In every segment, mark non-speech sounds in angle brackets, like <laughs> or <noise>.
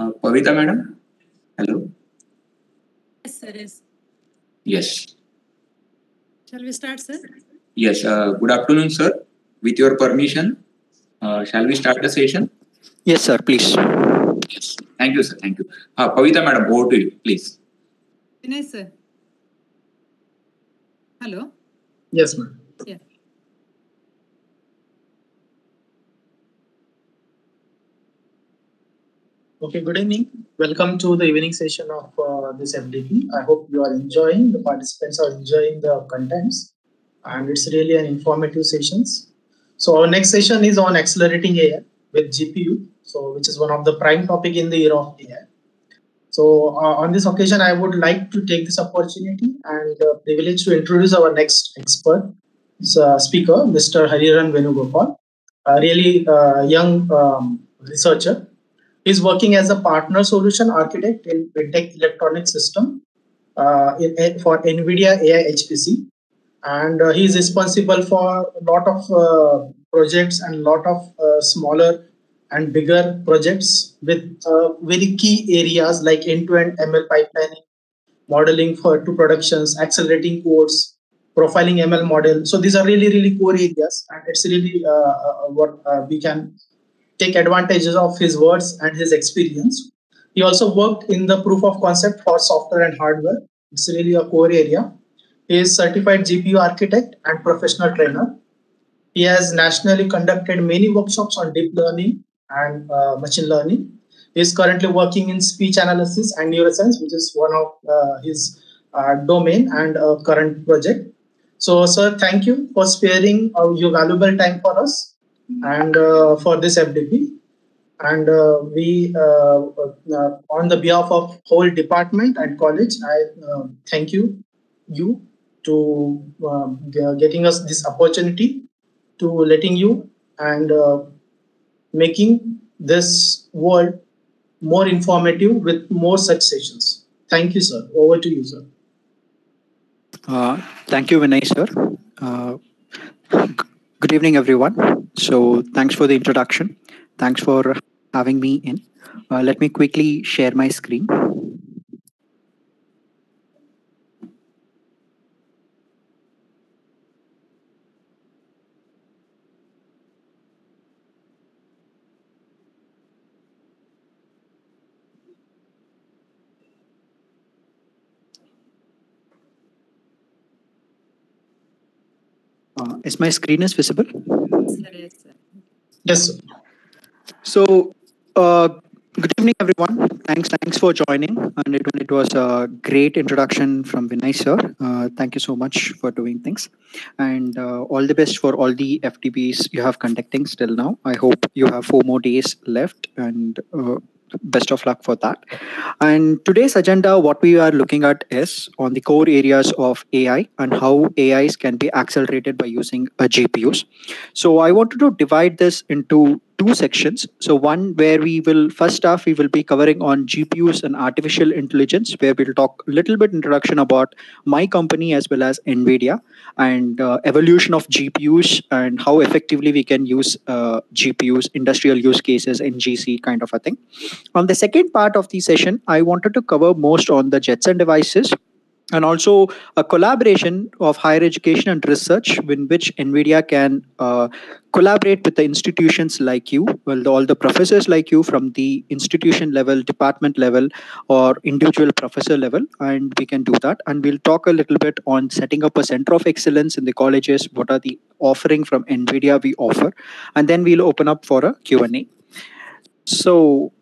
Uh, Pavita madam? Hello? Yes, sir. Yes. Yes. Shall we start, sir? Yes. Uh, good afternoon, sir. With your permission, uh, shall we start the session? Yes, sir, please. Yes. Thank you, sir. Thank you. Uh, Pavita madam, over to you, please. Vinay, sir. Hello? Yes, ma'am. Yeah. Okay, good evening. Welcome to the evening session of uh, this FDP. I hope you are enjoying, the participants are enjoying the contents, and it's really an informative sessions. So our next session is on accelerating AI with GPU, so which is one of the prime topic in the era of AI. So uh, on this occasion, I would like to take this opportunity and uh, privilege to introduce our next expert, uh, speaker, Mr. Hariharan Venugopal, a really uh, young um, researcher He's working as a partner solution architect in Tech Electronic System uh, in, for NVIDIA AI HPC. And uh, he is responsible for a lot of uh, projects and a lot of uh, smaller and bigger projects with uh, very key areas like end-to-end ML pipelining, modeling for two productions, accelerating codes, profiling ML model. So these are really, really core areas. And it's really uh, what we can take advantages of his words and his experience. He also worked in the proof of concept for software and hardware. It's really a core area. He is certified GPU architect and professional trainer. He has nationally conducted many workshops on deep learning and uh, machine learning. He is currently working in speech analysis and neuroscience, which is one of uh, his uh, domain and current project. So, sir, thank you for sparing your valuable time for us and uh, for this FDP. And uh, we, uh, on the behalf of whole department and college, I thank you, you, to getting us this opportunity, to letting you and making this world more informative with more such sessions. Thank you, sir. Over to you, sir. Uh, thank you, Vinay, sir. Uh, good evening, everyone. So thanks for the introduction. Thanks for having me in. Uh, let me quickly share my screen. Uh, is my screen is visible? Yes, sir. So, uh, good evening, everyone. Thanks, thanks for joining. And it, it was a great introduction from Vinay, sir. Uh, thank you so much for doing things. And uh, all the best for all the FDPs you have conducting still now. I hope you have four more days left and uh, best of luck for that. And today's agenda, what we are looking at is on the core areas of AI and how AIs can be accelerated by using uh, a GPUs. So I wanted to divide this into two sections. So one where we will first off we will be covering on GPUs and artificial intelligence, where we'll talk a little bit introduction about my company as well as NVIDIA and uh, evolution of GPUs and how effectively we can use uh, GPUs, industrial use cases in GC kind of a thing. On the second part of the session, I wanted to cover most on the Jetson devices and also a collaboration of higher education and research in which nvidia can uh, collaborate with the institutions like you well all the professors like you from the institution level department level or individual professor level and we can do that. And we'll talk a little bit on setting up a center of excellence in the colleges what are the offering from nvidia we offer and then we'll open up for a q&a so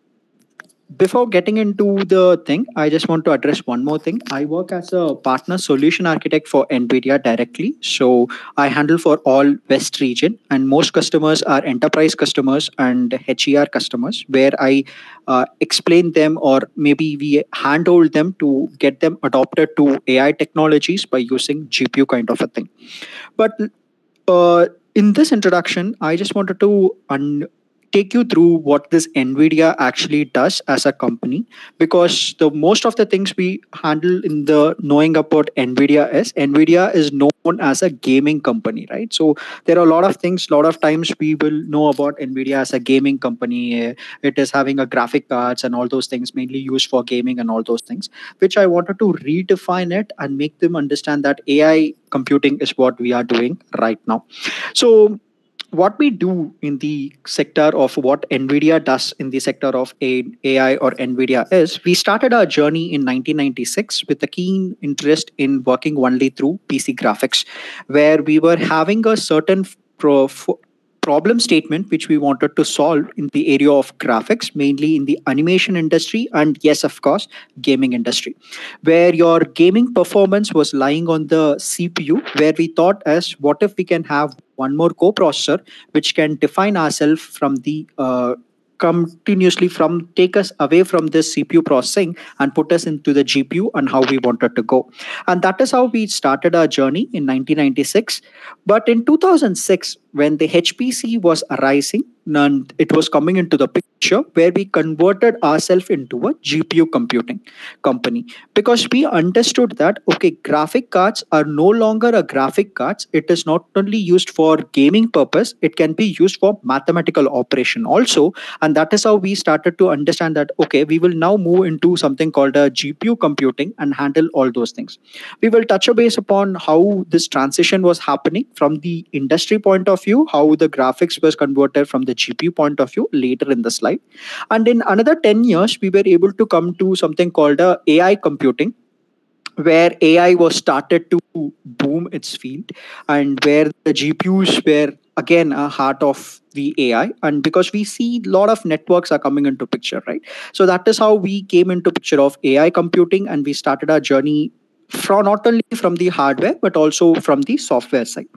before getting into the thing, I just want to address one more thing. I work as a partner solution architect for NVIDIA directly. So I handle for all West region, and most customers are enterprise customers and HER customers, where I uh, explain them or maybe we handhold them to get them adopted to AI technologies by using GPU kind of a thing. But uh, in this introduction, I just wanted to un- take you through what this nvidia actually does as a company because the most of the things we handle in the knowing about nvidia is nvidia is known as a gaming company right? So there are a lot of things a lot of times we will know about nvidia as a gaming company. It is having a graphic cards and all those things mainly used for gaming and all those things which i wanted to redefine it and make them understand that ai computing is what we are doing right now. So what we do in the sector of what nvidia does in the sector of ai or nvidia is we started our journey in 1996 with a keen interest in working only through pc graphics where we were having a certain pro- problem statement which we wanted to solve in the area of graphics mainly in the animation industry and yes of course gaming industry where your gaming performance was lying on the cpu where we thought as what if we can have one more coprocessor which can define ourselves from the uh, continuously from take us away from this cpu processing and put us into the gpu and how we wanted to go. And that is how we started our journey in 1996 but in 2006 when the hpc was arising and it was coming into the picture where we converted ourselves into a GPU computing company because we understood that okay, graphic cards are no longer a graphic cards. It is not only used for gaming purpose, it can be used for mathematical operation also. And that is how we started to understand that okay, we will now move into something called a GPU computing and handle all those things. We will touch a base upon how this transition was happening from the industry point of view, how the graphics was converted from the GPU point of view later in the slide. And in another 10 years, we were able to come to something called a AI computing, where AI was started to boom its field and where the GPUs were again a heart of the AI. And because we see a lot of networks are coming into picture, right? So that is how we came into picture of AI computing and we started our journey from not only from the hardware but also from the software side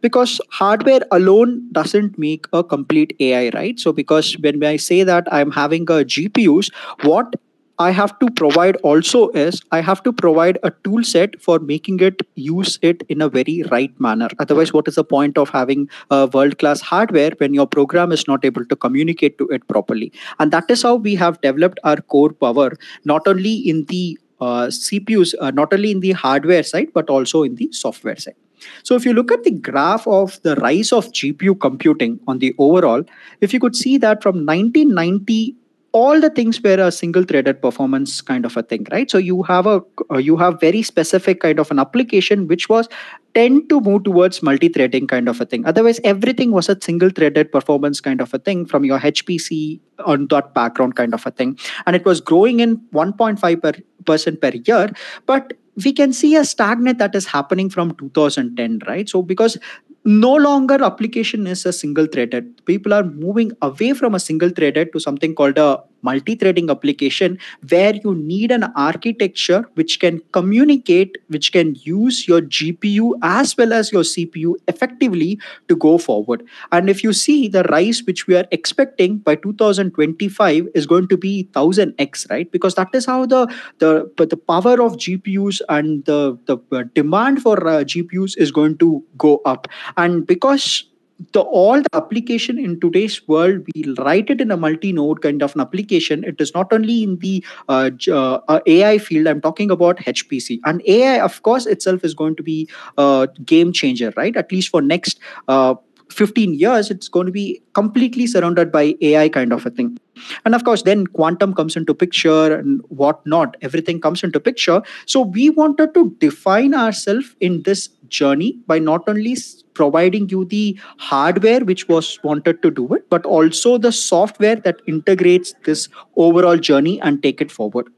because hardware alone doesn't make a complete ai right so because when i say that i'm having a gpus what I have to provide also is I have to provide a tool set for making it use it in a very right manner. Otherwise, what is the point of having a world class hardware when your program is not able to communicate to it properly? And that is how we have developed our core power, not only in the CPUs, uh, not only in the hardware side, but also in the software side. So if you look at the graph of the rise of GPU computing on the overall, if you could see that from 1990 all the things were a single threaded performance kind of a thing right so you have a uh, you have very specific kind of an application which was tend to move towards multi-threading kind of a thing otherwise everything was a single threaded performance kind of a thing from your hpc on that background kind of a thing. And it was growing in 1.5 per, percent per year but we can see a stagnant that is happening from 2010 right? So because no longer application is a single threaded. People are moving away from a single threaded to something called a multi-threading application where you need an architecture which can communicate which can use your gpu as well as your cpu effectively to go forward. And if you see the rise which we are expecting by 2025 is going to be 1000x right? Because that is how the the the power of gpus and the the demand for uh, gpus is going to go up. And because the all the application in today's world we write it in a multi-node kind of an application. It is not only in the uh, uh, ai field i'm talking about hpc and ai of course itself is going to be a game changer right? At least for next uh, 15 years it's going to be completely surrounded by ai kind of a thing. And of course then quantum comes into picture and whatnot. Everything comes into picture. So we wanted to define ourselves in this journey by not only providing you the hardware which was wanted to do it but also the software that integrates this overall journey and take it forward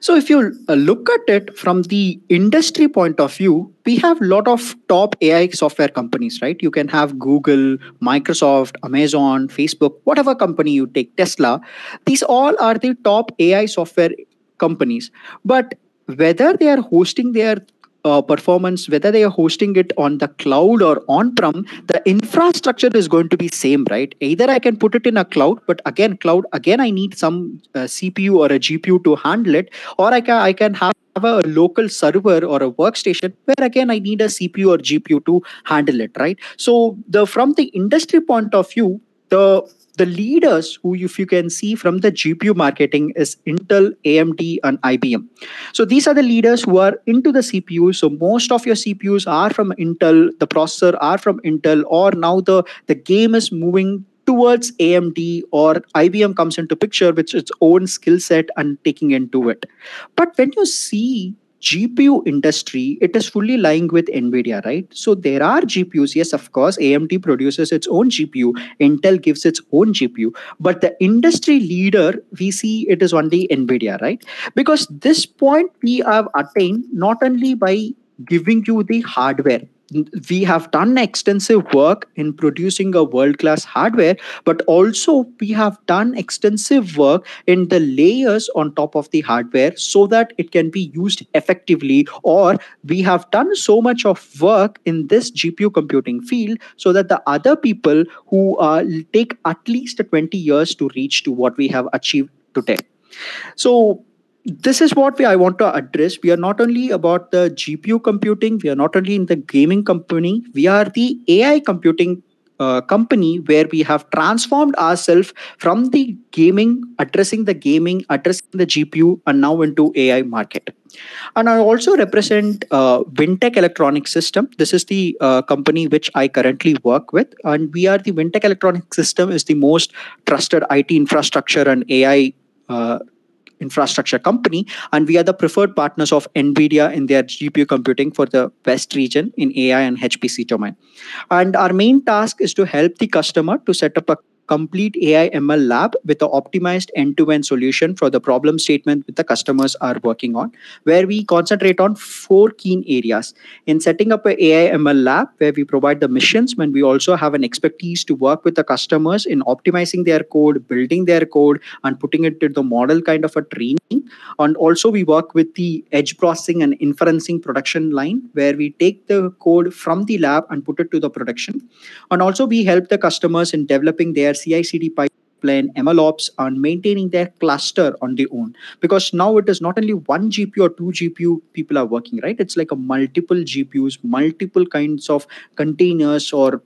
so if you uh, look at it from the industry point of view, we have a lot of top AI software companies, right? You can have Google, Microsoft, Amazon, Facebook, whatever company you take, Tesla. These all are the top AI software companies. But whether they are hosting their uh, performance whether they are hosting it on the cloud or on prem the infrastructure is going to be same right? Either i can put it in a cloud but again cloud again i need some uh, cpu or a gpu to handle it or i can i can have a local server or a workstation where again i need a cpu or gpu to handle it right? So the from the industry point of view the the leaders who if you can see from the gpu marketing is intel amd and ibm so these are the leaders who are into the cpus so most of your cpus are from intel. The processor are from intel or now the the game is moving towards AMD or IBM comes into picture with its own skill set and taking into it. But when you see GPU industry, it is fully lying with NVIDIA, right? So there are GPUs. Yes, of course, AMD produces its own GPU, Intel gives its own GPU, but the industry leader, we see it is only NVIDIA, right? Because this point we have attained not only by giving you the hardware we have done extensive work in producing a world class hardware but also we have done extensive work in the layers on top of the hardware so that it can be used effectively or we have done so much of work in this gpu computing field so that the other people who uh, take at least 20 years to reach to what we have achieved today. So this is what we, I want to address. We are not only about the GPU computing, we are not only in the gaming company, we are the AI computing uh, company where we have transformed ourselves from the gaming, addressing the gaming, addressing the GPU, and now into AI market. And I also represent uh, Wintech Electronic System. This is the uh, company which I currently work with, and we are the Wintech Electronic System is the most trusted IT infrastructure and AI uh, infrastructure company and we are the preferred partners of nvidia in their gpu computing for the west region in ai and hpc domain. And our main task is to help the customer to set up a complete AI ML lab with an optimized end-to-end solution for the problem statement that the customers are working on, where we concentrate on four key areas. In setting up an AI ML lab, where we provide the missions, when we also have an expertise to work with the customers in optimizing their code, building their code, and putting it to the model kind of a training. And also we work with the edge processing and inferencing production line, where we take the code from the lab and put it to the production. And also we help the customers in developing their CI/CD pipeline, MLOps, on maintaining their cluster on their own. Because now it is not only one GPU or two GPU people are working, right? It's like a multiple GPUs, multiple kinds of containers or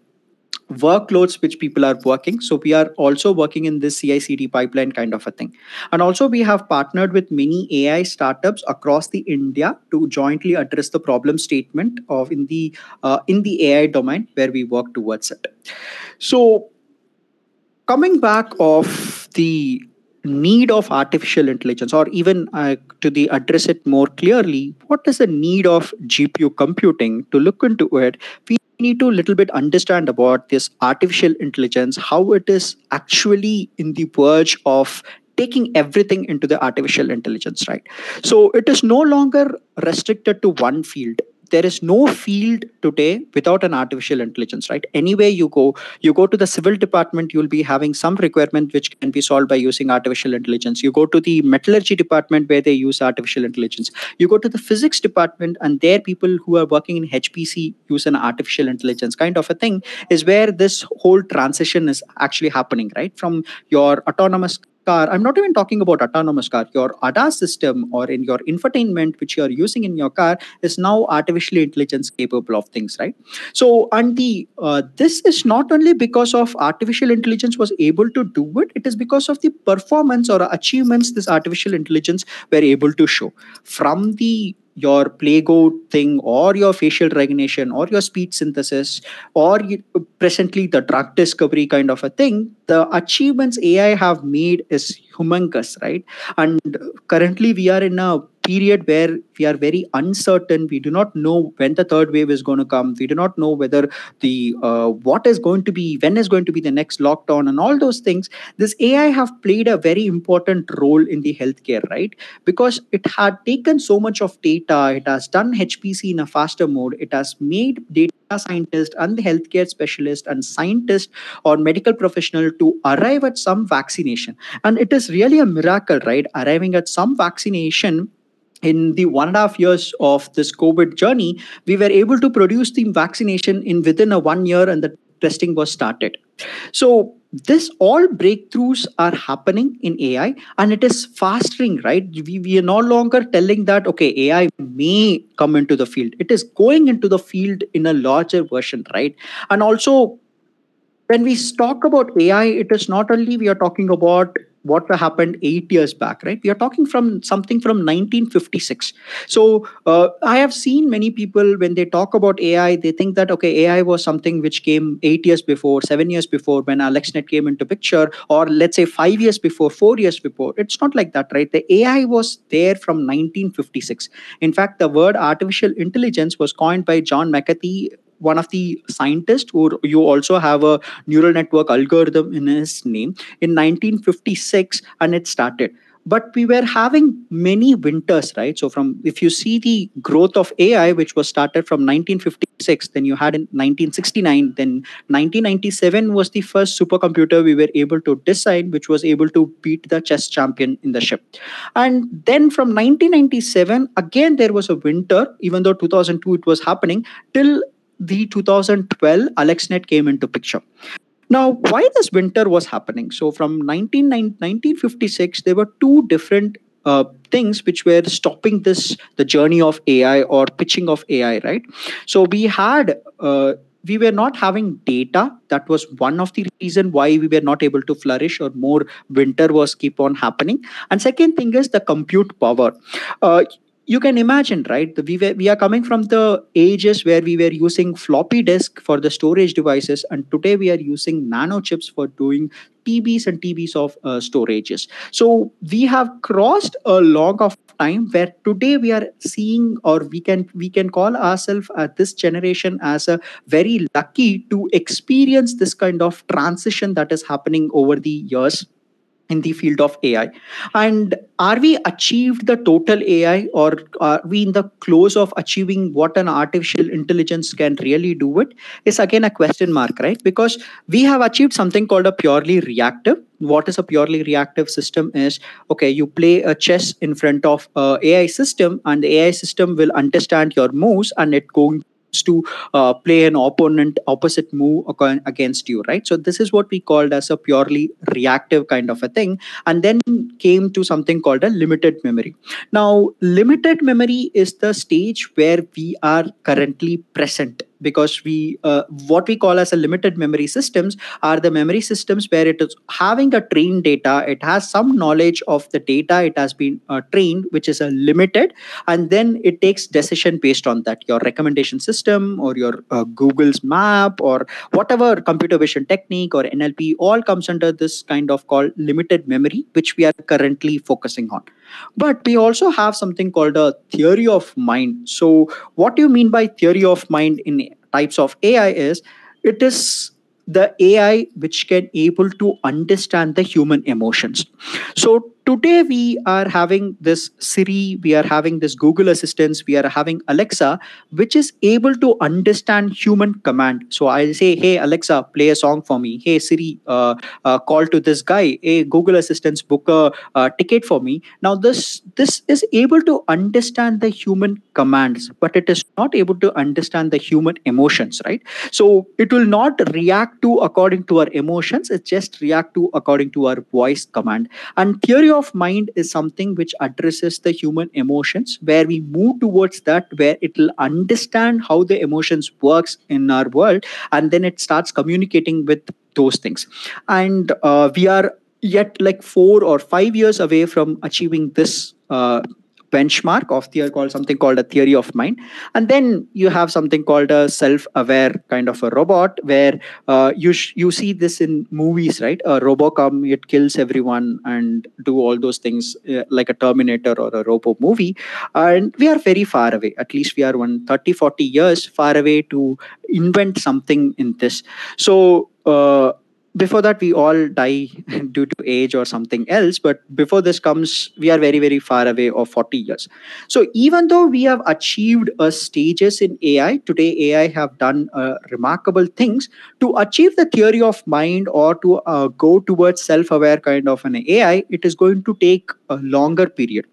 workloads which people are working so we are also working in this ci cd pipeline kind of a thing and also we have partnered with many ai startups across the india to jointly address the problem statement of in the uh, in the ai domain where we work towards it so coming back of the need of artificial intelligence or even uh, to the address it more clearly what is the need of gpu computing to look into it? We need to a little bit understand about this artificial intelligence how it is actually in the verge of taking everything into the artificial intelligence right? So it is no longer restricted to one field there is no field today without an artificial intelligence right? Anywhere you go you go to the civil department you'll be having some requirement which can be solved by using artificial intelligence. You go to the metallurgy department where they use artificial intelligence. You go to the physics department and there people who are working in hpc use an artificial intelligence. Kind of a thing is where this whole transition is actually happening right? From your autonomous car i'm not even talking about autonomous car your ADAS system or in your infotainment which you are using in your car is now artificially intelligence capable of things right? So and the uh, this is not only because of artificial intelligence was able to do it it is because of the performance or achievements this artificial intelligence were able to show. From the your AlphaGo thing or your facial recognition or your speech synthesis or presently the drug discovery kind of a thing, the achievements AI have made is humongous, right? And currently we are in a period where we are very uncertain we do not know when the third wave is going to come we do not know whether the uh, what is going to be when is going to be the next lockdown and all those things this ai have played a very important role in the healthcare right? Because it had taken so much of data it has done hpc in a faster mode it has made data scientist and the healthcare specialist and scientist or medical professional to arrive at some vaccination. And it is really a miracle right? Arriving at some vaccination in the one and a half years of this COVID journey, we were able to produce the vaccination in within a one year and the testing was started. So this all breakthroughs are happening in AI and it is fastering, right? We, we are no longer telling that, okay, AI may come into the field. It is going into the field in a larger version, right? And also when we talk about AI, it is not only we are talking about what happened eight years back, right? We are talking from something from 1956. So uh, I have seen many people when they talk about AI, they think that okay, AI was something which came eight years before, seven years before when AlexNet came into picture, or let's say five years before, four years before. It's not like that, right? The AI was there from 1956. In fact, the word artificial intelligence was coined by John McAfee one of the scientists who you also have a neural network algorithm in his name in 1956 and it started. But we were having many winters right? So from if you see the growth of ai which was started from 1956 then you had in 1969 then 1997 was the first supercomputer we were able to design which was able to beat the chess champion in the ship. And then from 1997 again there was a winter even though 2002 it was happening till the 2012 AlexNet came into picture. Now, why this winter was happening? So, from 19, 1956, there were two different uh, things which were stopping this the journey of AI or pitching of AI, right? So, we had uh, we were not having data that was one of the reason why we were not able to flourish or more winter was keep on happening and second thing is the compute power uh, you can imagine right? We were, we are coming from the ages where we were using floppy disk for the storage devices and today we are using nano chips for doing tbs and tbs of uh, storages. So we have crossed a log of time where today we are seeing or we can we can call ourselves at this generation as a very lucky to experience this kind of transition that is happening over the years in the field of AI. And are we achieved the total AI or are we in the close of achieving what an artificial intelligence can really do it? Is again a question mark, right? Because we have achieved something called a purely reactive. What is a purely reactive system is okay, you play a chess in front of a AI system and the AI system will understand your moves and it going to uh, play an opponent opposite move against you right? So this is what we called as a purely reactive kind of a thing and then came to something called a limited memory. Now limited memory is the stage where we are currently present because we uh, what we call as a limited memory systems are the memory systems where it is having a trained data. It has some knowledge of the data it has been uh, trained which is a limited and then it takes decision based on that. Your recommendation system or your uh, google's map or whatever computer vision technique or nlp all comes under this kind of called limited memory which we are currently focusing on but we also have something called a theory of mind. So, what do you mean by theory of mind in types of AI is it is the AI which can able to understand the human emotions. So today we are having this Siri, we are having this Google Assistants, we are having Alexa, which is able to understand human command. So I'll say, hey Alexa, play a song for me. Hey Siri, uh, uh, call to this guy. Hey Google Assistants, book a, a ticket for me. Now this this is able to understand the human commands, but it is not able to understand the human emotions, right? So it will not react to according to our emotions. It just react to according to our voice command. And theory of mind is something which addresses the human emotions where we move towards that where it will understand how the emotions works in our world and then it starts communicating with those things. And uh, we are yet like four or five years away from achieving this uh, benchmark of the called something called a theory of mind. And then you have something called a self-aware kind of a robot where uh, you sh- you see this in movies right? A robot come it kills everyone and do all those things uh, like a terminator or a robo movie. And we are very far away. At least we are one 30 40 years far away to invent something in this. So uh, before that we all die <laughs> due to age or something else but before this comes we are very very far away of 40 years. So even though we have achieved a stages in ai today ai have done uh, remarkable things. To achieve the theory of mind or to uh, go towards self aware kind of an ai it is going to take a longer period.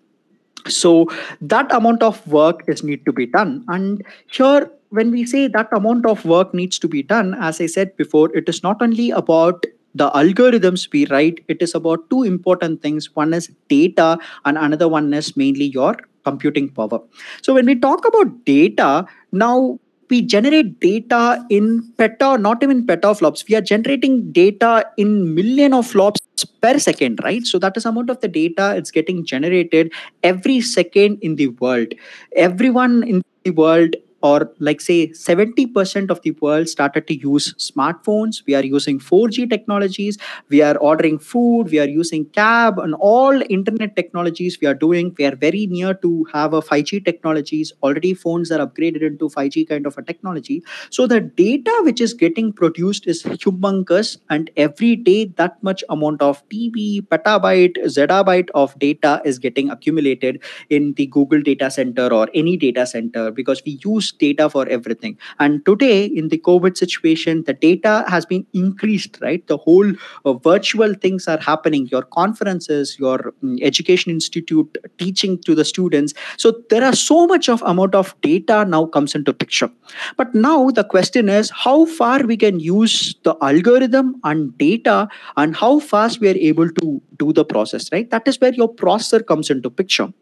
So that amount of work is need to be done. And here when we say that amount of work needs to be done, as I said before, it is not only about the algorithms we write, it is about two important things. One is data, and another one is mainly your computing power. So when we talk about data, now we generate data in peta, not even petaflops. We are generating data in million of flops per second, right? So that is amount of the data it's getting generated every second in the world. Everyone in the world or like say 70% of the world started to use smartphones. We are using 4g technologies. We are ordering food. We are using cab and all internet technologies we are doing. We are very near to have a 5g technologies. Already phones are upgraded into 5g kind of a technology. So the data which is getting produced is humongous and every day that much amount of tb petabyte zettabyte of data is getting accumulated in the google data center or any data center because we use data for everything. And today, in the COVID situation, the data has been increased, right? The whole uh, virtual things are happening, your conferences, your um, education institute teaching to the students. So there are so much of amount of data now comes into picture. But now the question is how far we can use the algorithm and data and how fast we are able to do the process, right? That is where your processor comes into picture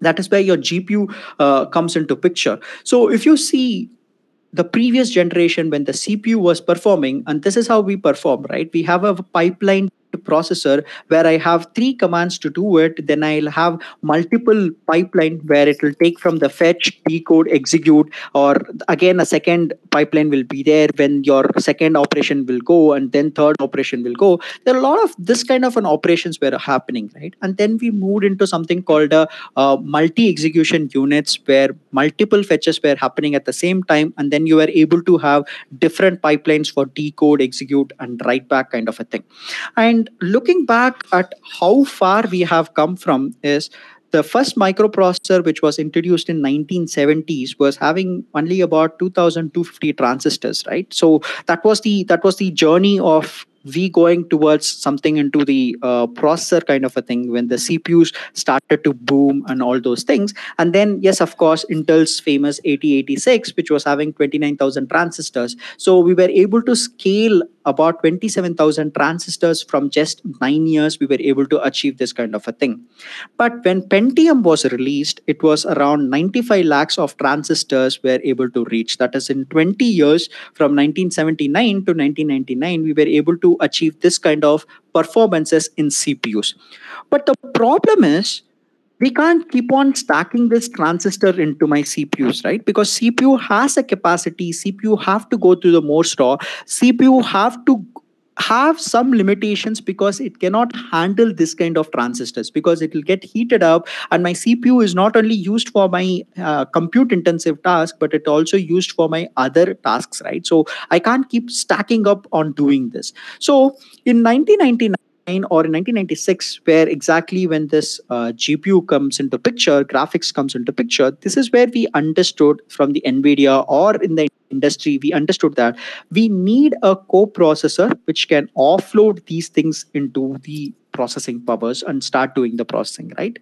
that is where your gpu uh, comes into picture. So if you see the previous generation when the cpu was performing and this is how we perform right? We have a pipeline processor where I have three commands to do it. Then I'll have multiple pipeline where it will take from the fetch, decode, execute, or again a second pipeline will be there when your second operation will go and then third operation will go. There are a lot of this kind of an operations were happening, right? And then we moved into something called a, a multi-execution units where multiple fetches were happening at the same time, and then you were able to have different pipelines for decode, execute, and write back kind of a thing. And looking back at how far we have come from is the first microprocessor which was introduced in 1970s was having only about 2250 transistors right? So that was the that was the journey of we going towards something into the uh, processor kind of a thing when the CPUs started to boom and all those things. And then, yes, of course, Intel's famous 8086, which was having 29,000 transistors. So we were able to scale about 27,000 transistors from just nine years. We were able to achieve this kind of a thing. But when Pentium was released, it was around 95 lakhs of transistors were able to reach. That is in 20 years from 1979 to 1999, we were able to achieve this kind of performances in CPUs. But the problem is we can't keep on stacking this transistor into my CPUs, right? Because CPU has a capacity, CPU have to go through the Moore's law, CPU have to have some limitations because it cannot handle this kind of transistors because it will get heated up and my cpu is not only used for my uh, compute intensive task but it also used for my other tasks right? So i can't keep stacking up on doing this. So in 1999 or in 1996 where exactly when this uh, gpu comes into picture graphics comes into picture this is where we understood from the nvidia or in the industry we understood that we need a co-processor which can offload these things into the processing powers and start doing the processing right?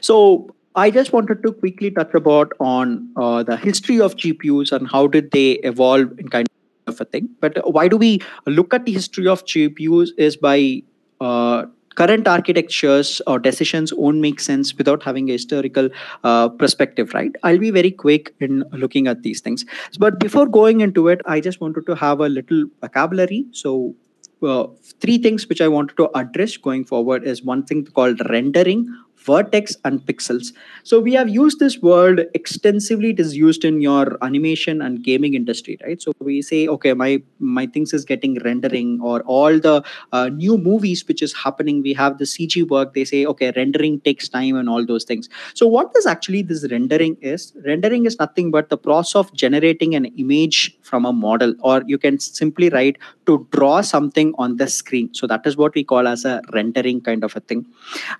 So I just wanted to quickly touch about on uh, the history of GPUs and how did they evolve in kind of a thing. But why do we look at the history of GPUs is by uh, current architectures or decisions won't make sense without having a historical uh, perspective, right? I'll be very quick in looking at these things. But before going into it, I just wanted to have a little vocabulary. So uh, three things which I wanted to address going forward is one thing called rendering, vertex and pixels. So we have used this word extensively. It is used in your animation and gaming industry right? So we say okay my my things is getting rendering or all the uh, new movies which is happening we have the cg work. They say okay rendering takes time and all those things. So what is actually this rendering is? Rendering is nothing but the process of generating an image from a model or you can simply write to draw something on the screen. So that is what we call as a rendering kind of a thing.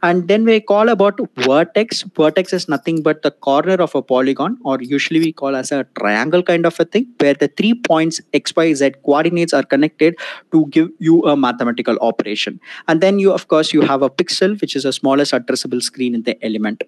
And then we call a about vertex, vertex is nothing but the corner of a polygon, or usually we call as a triangle kind of a thing, where the three points x, y, z coordinates are connected to give you a mathematical operation. And then you, of course, you have a pixel, which is the smallest addressable screen in the element.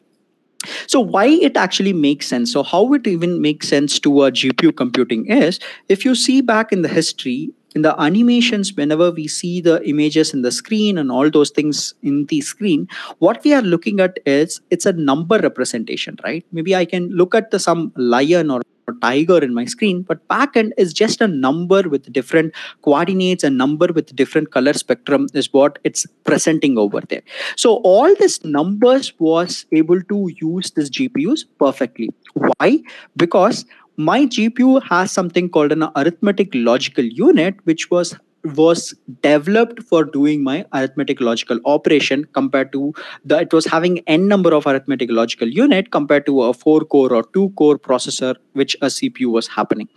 So why it actually makes sense? So how it even makes sense to a GPU computing is if you see back in the history, in the animations, whenever we see the images in the screen and all those things in the screen, what we are looking at is it's a number representation, right? Maybe I can look at the some lion or tiger in my screen but backend is just a number with different coordinates and number with different color spectrum is what it's presenting over there. So all this numbers was able to use this gpus perfectly. Why? Because my gpu has something called an arithmetic logical unit which was was developed for doing my arithmetic logical operation compared to the it was having n number of arithmetic logical unit compared to a 4 core or 2 core processor which a cpu was happening.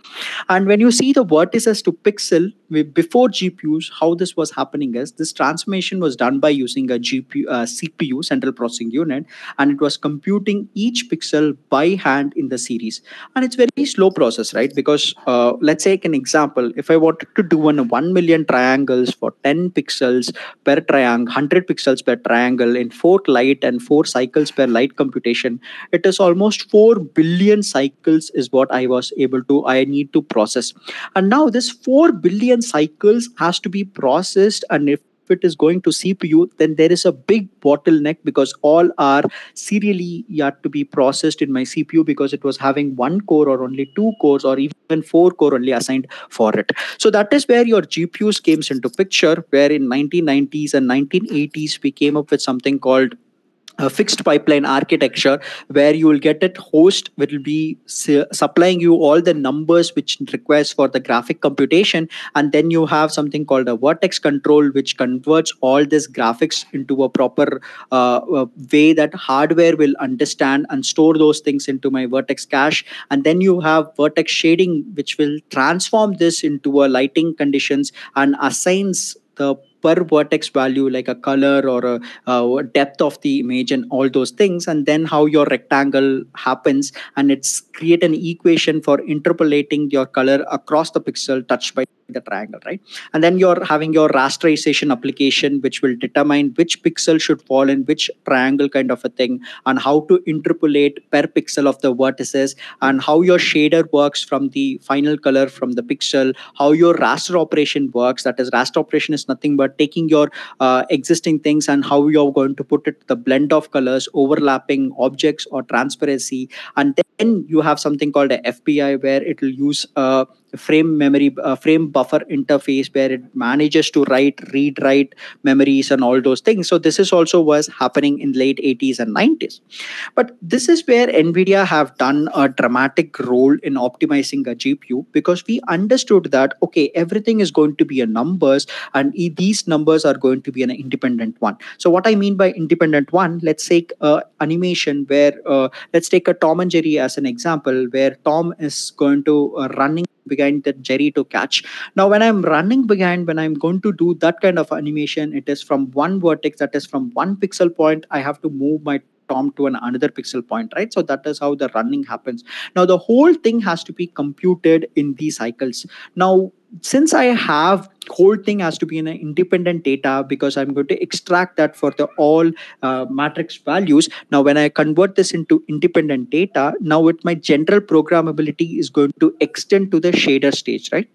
And when you see the vertices to pixel before gpus how this was happening is this transformation was done by using a gpu uh, cpu central processing unit and it was computing each pixel by hand in the series. And it's very slow process right? Because uh, let's take an example. If i wanted to do an 1 million triangles for 10 pixels per triangle, 100 pixels per triangle in four light and four cycles per light computation. It is almost 4 billion cycles is what I was able to, I need to process. And now this 4 billion cycles has to be processed and if it is going to CPU, then there is a big bottleneck because all are serially yet to be processed in my CPU because it was having one core or only two cores or even four core only assigned for it. So that is where your GPUs came into picture, where in 1990s and 1980s we came up with something called a fixed pipeline architecture where you will get it host will be supplying you all the numbers which requires for the graphic computation. And then you have something called a vertex control which converts all this graphics into a proper uh, uh, way that hardware will understand and store those things into my vertex cache. And then you have vertex shading which will transform this into a lighting conditions and assigns the per vertex value like a color or a, a, depth of the image and all those things and then how your rectangle happens and it's create an equation for interpolating your color across the pixel touched by the triangle right? And then you're having your rasterization application which will determine which pixel should fall in which triangle kind of a thing and how to interpolate per pixel of the vertices and how your shader works from the final color from the pixel how your raster operation works. That is raster operation is nothing but taking your uh, existing things and how you're going to put it the blend of colors overlapping objects or transparency. And then you have something called a fpi where it will use uh, frame memory uh, frame buffer interface where it manages to write read write memories and all those things. So this is also was happening in late 80s and 90s but this is where nvidia have done a dramatic role in optimizing a gpu because we understood that okay everything is going to be a numbers and these numbers are going to be an independent one. So what i mean by independent one let's take a animation where uh, let's take a tom and jerry as an example where tom is going to uh, running behind that Jerry to catch. Now, when I'm running behind, when I'm going to do that kind of animation, it is from one vertex, that is from one pixel point, I have to move my tom to an another pixel point right? So that is how the running happens. Now the whole thing has to be computed in these cycles. Now since I have whole thing has to be in an independent data because I'm going to extract that for the all uh, matrix values. Now, when I convert this into independent data, now with my general programmability is going to extend to the shader stage, right?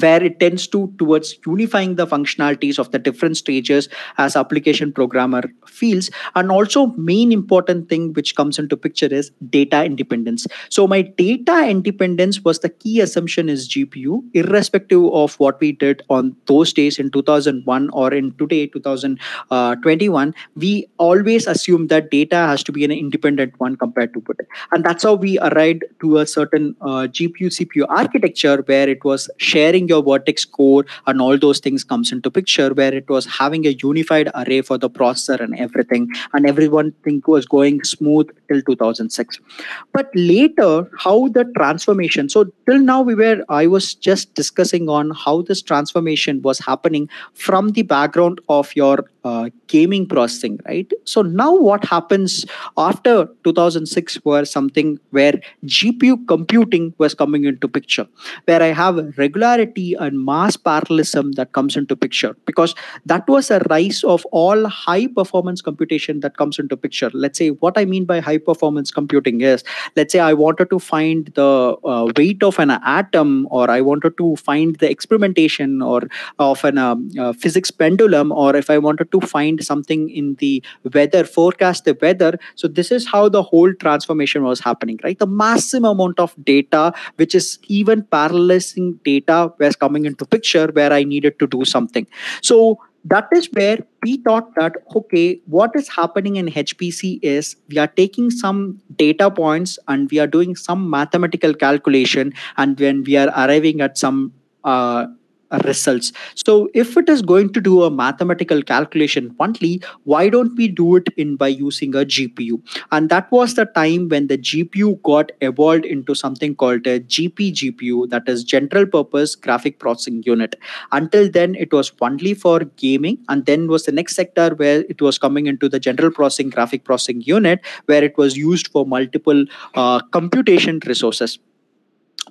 Where it tends to towards unifying the functionalities of the different stages as application programmer feels. And also main important thing which comes into picture is data independence. So my data independence was the key assumption is gpu irrespective of what we did on those days in 2001 or in today 2021 we always assume that data has to be an independent one compared to it and that's how we arrived to a certain uh, gpu cpu architecture where it was sharing your vertex core and all those things comes into picture where it was having a unified array for the processor and everything and everyone think was going smooth till 2006 but later how the transformation so till now we were i was just discussing on how this transformation was happening from the background of your uh, gaming processing, right? So now what happens after 2006 were something where GPU computing was coming into picture, where I have regularity and mass parallelism that comes into picture because that was a rise of all high performance computation that comes into picture. Let's say what I mean by high performance computing is, let's say I wanted to find the uh, weight of an atom or I wanted to find the experimentation or of an um, uh, physics pendulum or if I wanted to find something in the weather, forecast the weather. So this is how the whole transformation was happening, right? The massive amount of data, which is even parallelizing data, was coming into picture where I needed to do something. So that is where we thought that okay what is happening in hpc is we are taking some data points and we are doing some mathematical calculation and when we are arriving at some uh, results. So if it is going to do a mathematical calculation only, why don't we do it in by using a GPU? And that was the time when the GPU got evolved into something called a GP GPU, that is general purpose graphic processing unit. Until then, it was only for gaming, and then was the next sector where it was coming into the general processing graphic processing unit, where it was used for multiple uh, computation resources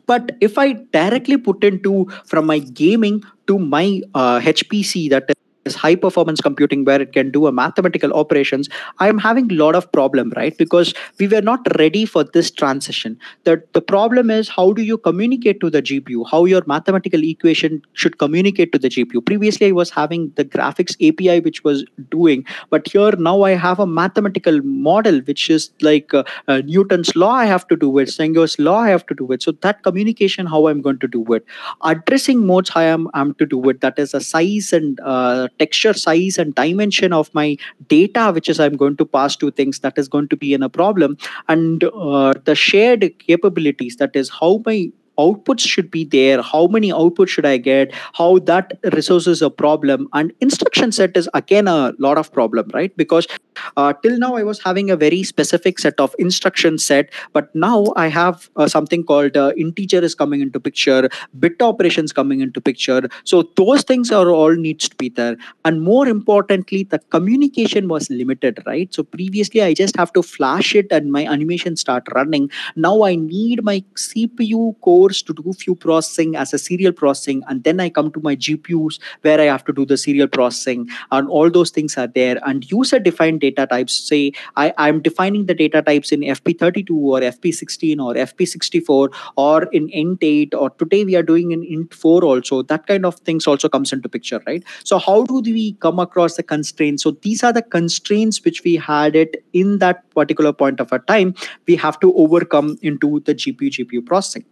but if i directly put into from my gaming to my uh, hpc that is high performance computing where it can do a mathematical operations i am having a lot of problem right? Because we were not ready for this transition. That the problem is how do you communicate to the gpu how your mathematical equation should communicate to the gpu previously i was having the graphics api which was doing but here now i have a mathematical model which is like uh, uh, newton's law i have to do it Senger's law i have to do it. So that communication how i'm going to do it? Addressing modes how i am, am to do it. That is a size and uh, texture size and dimension of my data which is i'm going to pass to things that is going to be in a problem and uh, the shared capabilities that is how my outputs should be there how many outputs should i get how that resource is a problem and instruction set is again a lot of problem right? Because uh, till now i was having a very specific set of instruction set but now i have uh, something called uh, integer is coming into picture bit operations coming into picture. So those things are all needs to be there. And more importantly the communication was limited right? So previously i just have to flash it and my animation start running. Now i need my cpu core to do few processing as a serial processing and then i come to my gpus where i have to do the serial processing and all those things are there. And user defined data types. Say i i'm defining the data types in fp32 or fp16 or fp64 or in int8 or today we are doing in int4 also. That kind of things also comes into picture right? So how do we come across the constraints? So these are the constraints which we had it in that particular point of a time we have to overcome into the gpu gpu processing.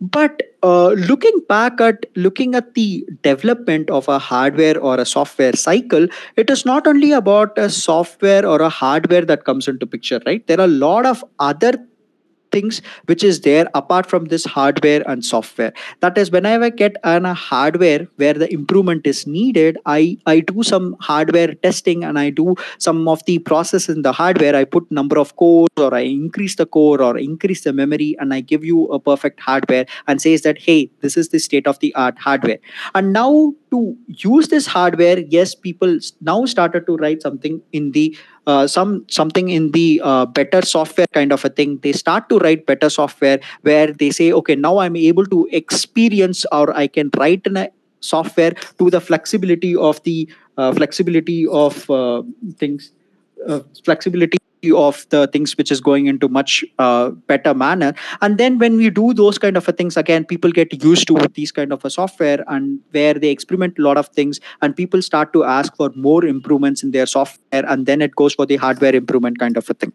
But uh, looking back at looking at the development of a hardware or a software cycle it is not only about a software or a hardware that comes into picture right? There are a lot of other things which is there apart from this hardware and software. That is whenever i get an a hardware where the improvement is needed i i do some hardware testing and i do some of the process in the hardware. I put number of cores or i increase the core or increase the memory and i give you a perfect hardware and says that hey this is the state of the art hardware. And now to use this hardware yes people now started to write something in the uh, some something in the uh, better software kind of a thing. They start to write better software where they say okay now i'm able to experience or i can write a software to the flexibility of the uh, flexibility of uh, things uh, flexibility of the things which is going into much uh, better manner. And then when we do those kind of things again people get used to these kind of a software and where they experiment a lot of things and people start to ask for more improvements in their software and then it goes for the hardware improvement kind of a thing.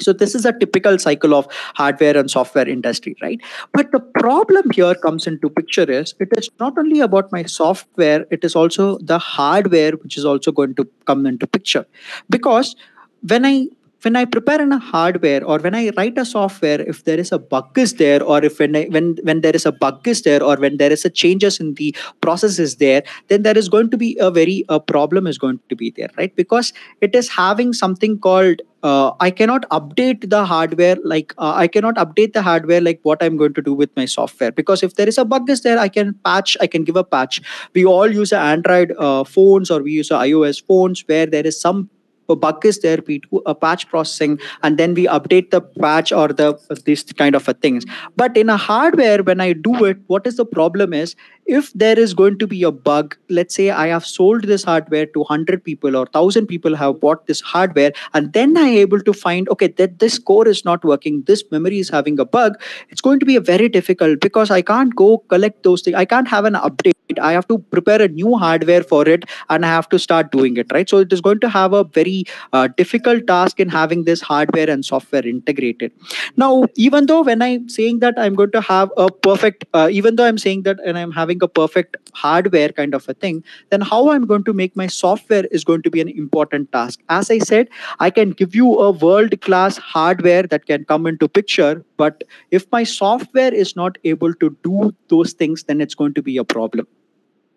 So this is a typical cycle of hardware and software industry right? But the problem here comes into picture is it is not only about my software it is also the hardware which is also going to come into picture. Because when i when I prepare in a hardware or when I write a software, if there is a bug is there, or if when I, when when there is a bug is there, or when there is a changes in the process is there, then there is going to be a very a problem is going to be there, right? Because it is having something called uh, I cannot update the hardware like uh, I cannot update the hardware like what I'm going to do with my software because if there is a bug is there I can patch I can give a patch. We all use Android uh, phones or we use iOS phones where there is some a bug is there we do a patch processing and then we update the patch or the this kind of a things. But in a hardware when i do it what is the problem is if there is going to be a bug let's say i have sold this hardware to 100 people or 1000 people have bought this hardware and then i able to find okay that this core is not working this memory is having a bug it's going to be a very difficult because i can't go collect those things i can't have an update. I have to prepare a new hardware for it and i have to start doing it right? So it is going to have a very uh, difficult task in having this hardware and software integrated. Now even though when i'm saying that i'm going to have a perfect uh, even though i'm saying that and i'm having a perfect hardware kind of a thing then how i'm going to make my software is going to be an important task. As i said i can give you a world class hardware that can come into picture but if my software is not able to do those things then it's going to be a problem.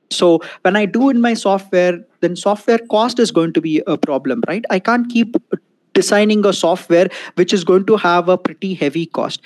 So when i do in my software then software cost is going to be a problem right? I can't keep designing a software which is going to have a pretty heavy cost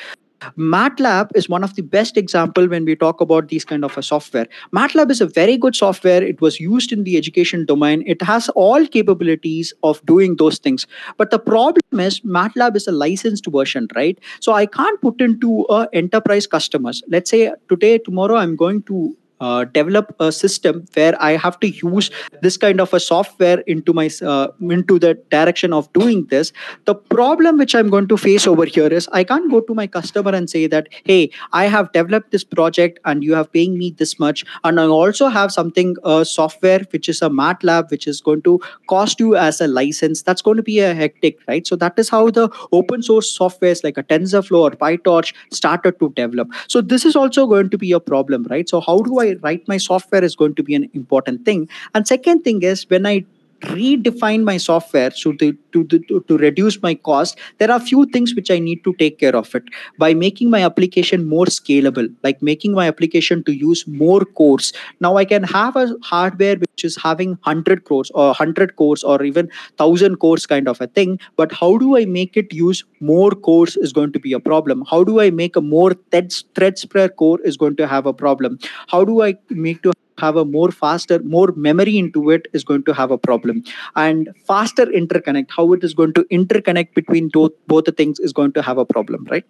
MATLAB is one of the best example when we talk about these kind of a software. MATLAB is a very good software. It was used in the education domain. It has all capabilities of doing those things. But the problem is MATLAB is a licensed version, right? So I can't put into a enterprise customers. Let's say today, tomorrow, I'm going to uh, develop a system where I have to use this kind of a software into my uh, into the direction of doing this. The problem which I'm going to face over here is I can't go to my customer and say that, hey, I have developed this project and you have paying me this much, and I also have something uh, software which is a MATLAB which is going to cost you as a license. That's going to be a hectic, right? So that is how the open source softwares like a TensorFlow or PyTorch started to develop. So this is also going to be a problem, right? So how do I write my software is going to be an important thing. And second thing is when i redefine my software so to, to, to, to reduce my cost there are few things which i need to take care of it. By making my application more scalable like making my application to use more cores. Now i can have a hardware which is having 100 cores or 100 cores or even 1000 cores kind of a thing but how do i make it use more cores is going to be a problem. How do i make a more threads per core is going to have a problem. How do i make to have a more faster more memory into it is going to have a problem. And faster interconnect how it is going to interconnect between both both the things is going to have a problem right?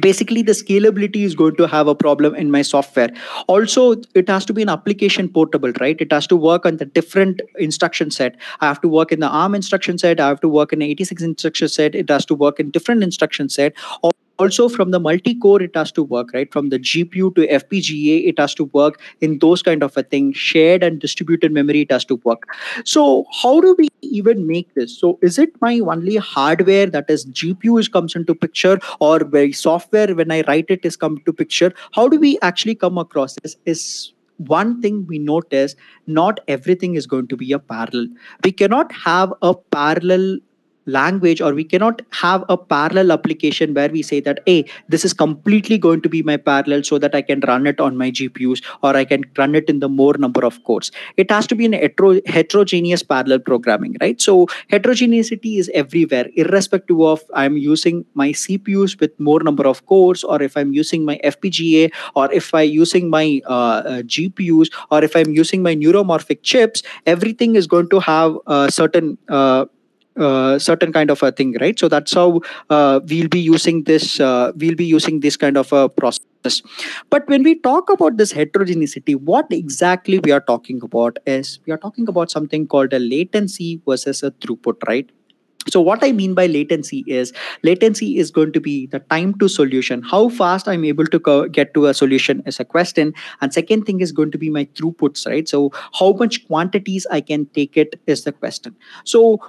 Basically the scalability is going to have a problem in my software. Also it has to be an application portable right? It has to work on the different instruction set. I have to work in the arm instruction set. I have to work in the 86 instruction set. It has to work in different instruction set also from the multi-core it has to work right? From the gpu to fpga it has to work in those kind of a thing. Shared and distributed memory it has to work. So how do we even make this? So is it my only hardware that is gpu is comes into picture or very software when i write it is come to picture? How do we actually come across this? Is one thing we notice not everything is going to be a parallel. We cannot have a parallel language or we cannot have a parallel application where we say that hey this is completely going to be my parallel so that i can run it on my gpus or i can run it in the more number of cores it has to be an hetero- heterogeneous parallel programming right? So heterogeneity is everywhere irrespective of i'm using my cpus with more number of cores or if i'm using my fpga or if i'm using my uh, uh, gpus or if i'm using my neuromorphic chips everything is going to have a certain uh, uh, certain kind of a thing right? So that's how uh, we'll be using this uh, we'll be using this kind of a process. But when we talk about this heterogeneity what exactly we are talking about is we are talking about something called a latency versus a throughput right? So what i mean by latency is latency is going to be the time to solution. How fast i'm able to co- get to a solution is a question. And second thing is going to be my throughputs right? So how much quantities i can take it is the question. So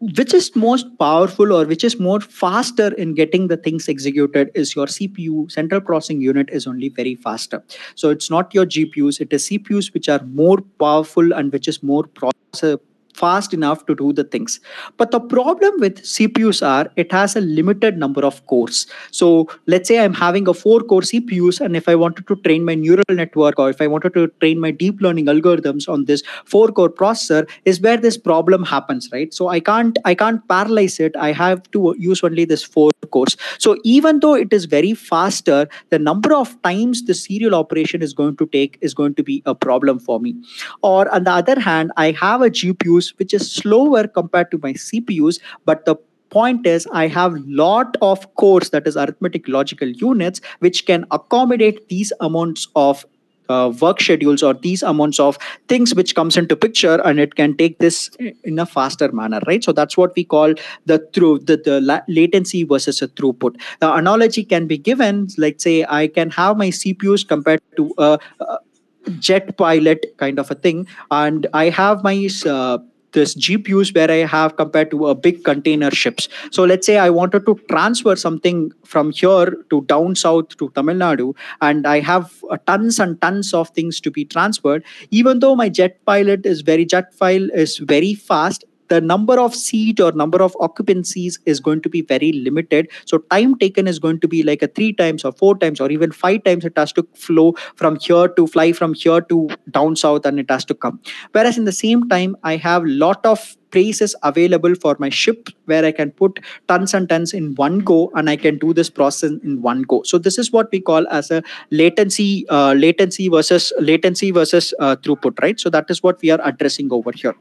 which is most powerful or which is more faster in getting the things executed is your cpu central processing unit is only very faster. So it's not your gpus it is cpus which are more powerful and which is more process fast enough to do the things. But the problem with CPUs are it has a limited number of cores. So let's say I'm having a four core CPUs, and if I wanted to train my neural network or if I wanted to train my deep learning algorithms on this four core processor, is where this problem happens, right? So I can't I can't parallelize it. I have to use only this four cores. So even though it is very faster, the number of times the serial operation is going to take is going to be a problem for me. Or on the other hand, I have a GPUs which is slower compared to my CPUs, but the point is i have lot of cores that is arithmetic logical units which can accommodate these amounts of uh, work schedules or these amounts of things which comes into picture and it can take this in a faster manner right? So that's what we call the through the, the la- latency versus a throughput. The analogy can be given like say i can have my cpus compared to a, a jet pilot kind of a thing and i have my uh, this GPUs where I have compared to a big container ships. So let's say I wanted to transfer something from here to down south to Tamil Nadu, and I have uh, tons and tons of things to be transferred. Even though my jet pilot is very jet file is very fast, the number of seat or number of occupancies is going to be very limited so time taken is going to be like a three times or four times or even five times it has to flow from here to fly from here to down south and it has to come whereas in the same time i have lot of places available for my ship where I can put tons and tons in one go and I can do this process in one go. So this is what we call as a latency, uh, latency versus latency versus uh, throughput, right? So that is what we are addressing over here.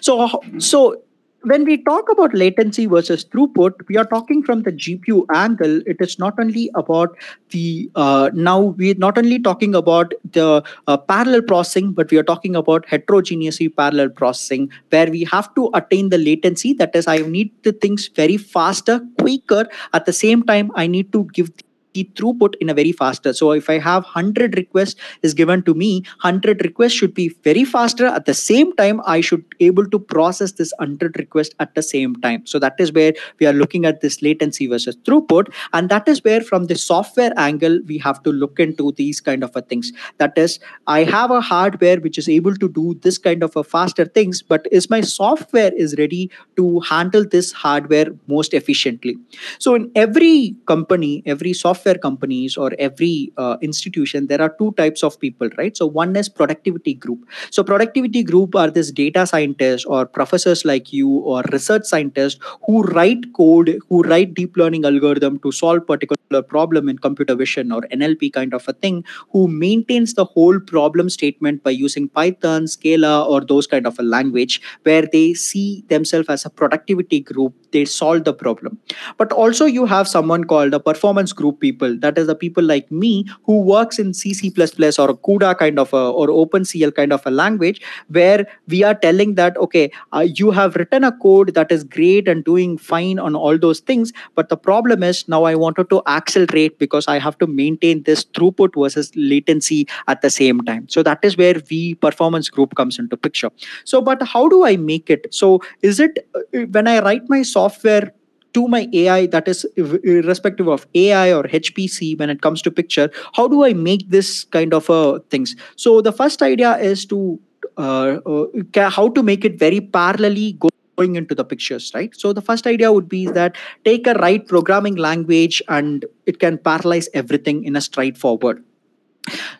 So, so when we talk about latency versus throughput, we are talking from the GPU angle. It is not only about the uh, now we're not only talking about the uh, parallel processing, but we are talking about heterogeneously parallel processing, where we have to attain the latency. That is, I need the things very faster, quicker. At the same time, I need to give the throughput in a very faster. So if i have 100 requests is given to me 100 requests should be very faster. At the same time i should able to process this 100 request at the same time. So that is where we are looking at this latency versus throughput. And that is where from the software angle we have to look into these kind of a things. That is i have a hardware which is able to do this kind of a faster things but is my software is ready to handle this hardware most efficiently. So in every company every software software companies or every uh, institution there are two types of people right? So one is productivity group. So productivity group are this data scientists or professors like you or research scientists who write code who write deep learning algorithm to solve particular problem in computer vision or nlp kind of a thing who maintains the whole problem statement by using python scala or those kind of a language where they see themselves as a productivity group. They solve the problem. But also you have someone called a performance group people that is the people like me who works in cc++ or a cuda kind of a or opencl kind of a language where we are telling that okay uh, you have written a code that is great and doing fine on all those things but the problem is now i wanted to accelerate because i have to maintain this throughput versus latency at the same time. So that is where we performance group comes into picture. So but how do i make it? So is it uh, when i write my software to my AI, that is irrespective of AI or HPC when it comes to picture, how do I make this kind of uh, things? So the first idea is to uh, uh, how to make it very parallelly go going into the pictures right so the first idea would be that take a right programming language and it can parallelize everything in a straightforward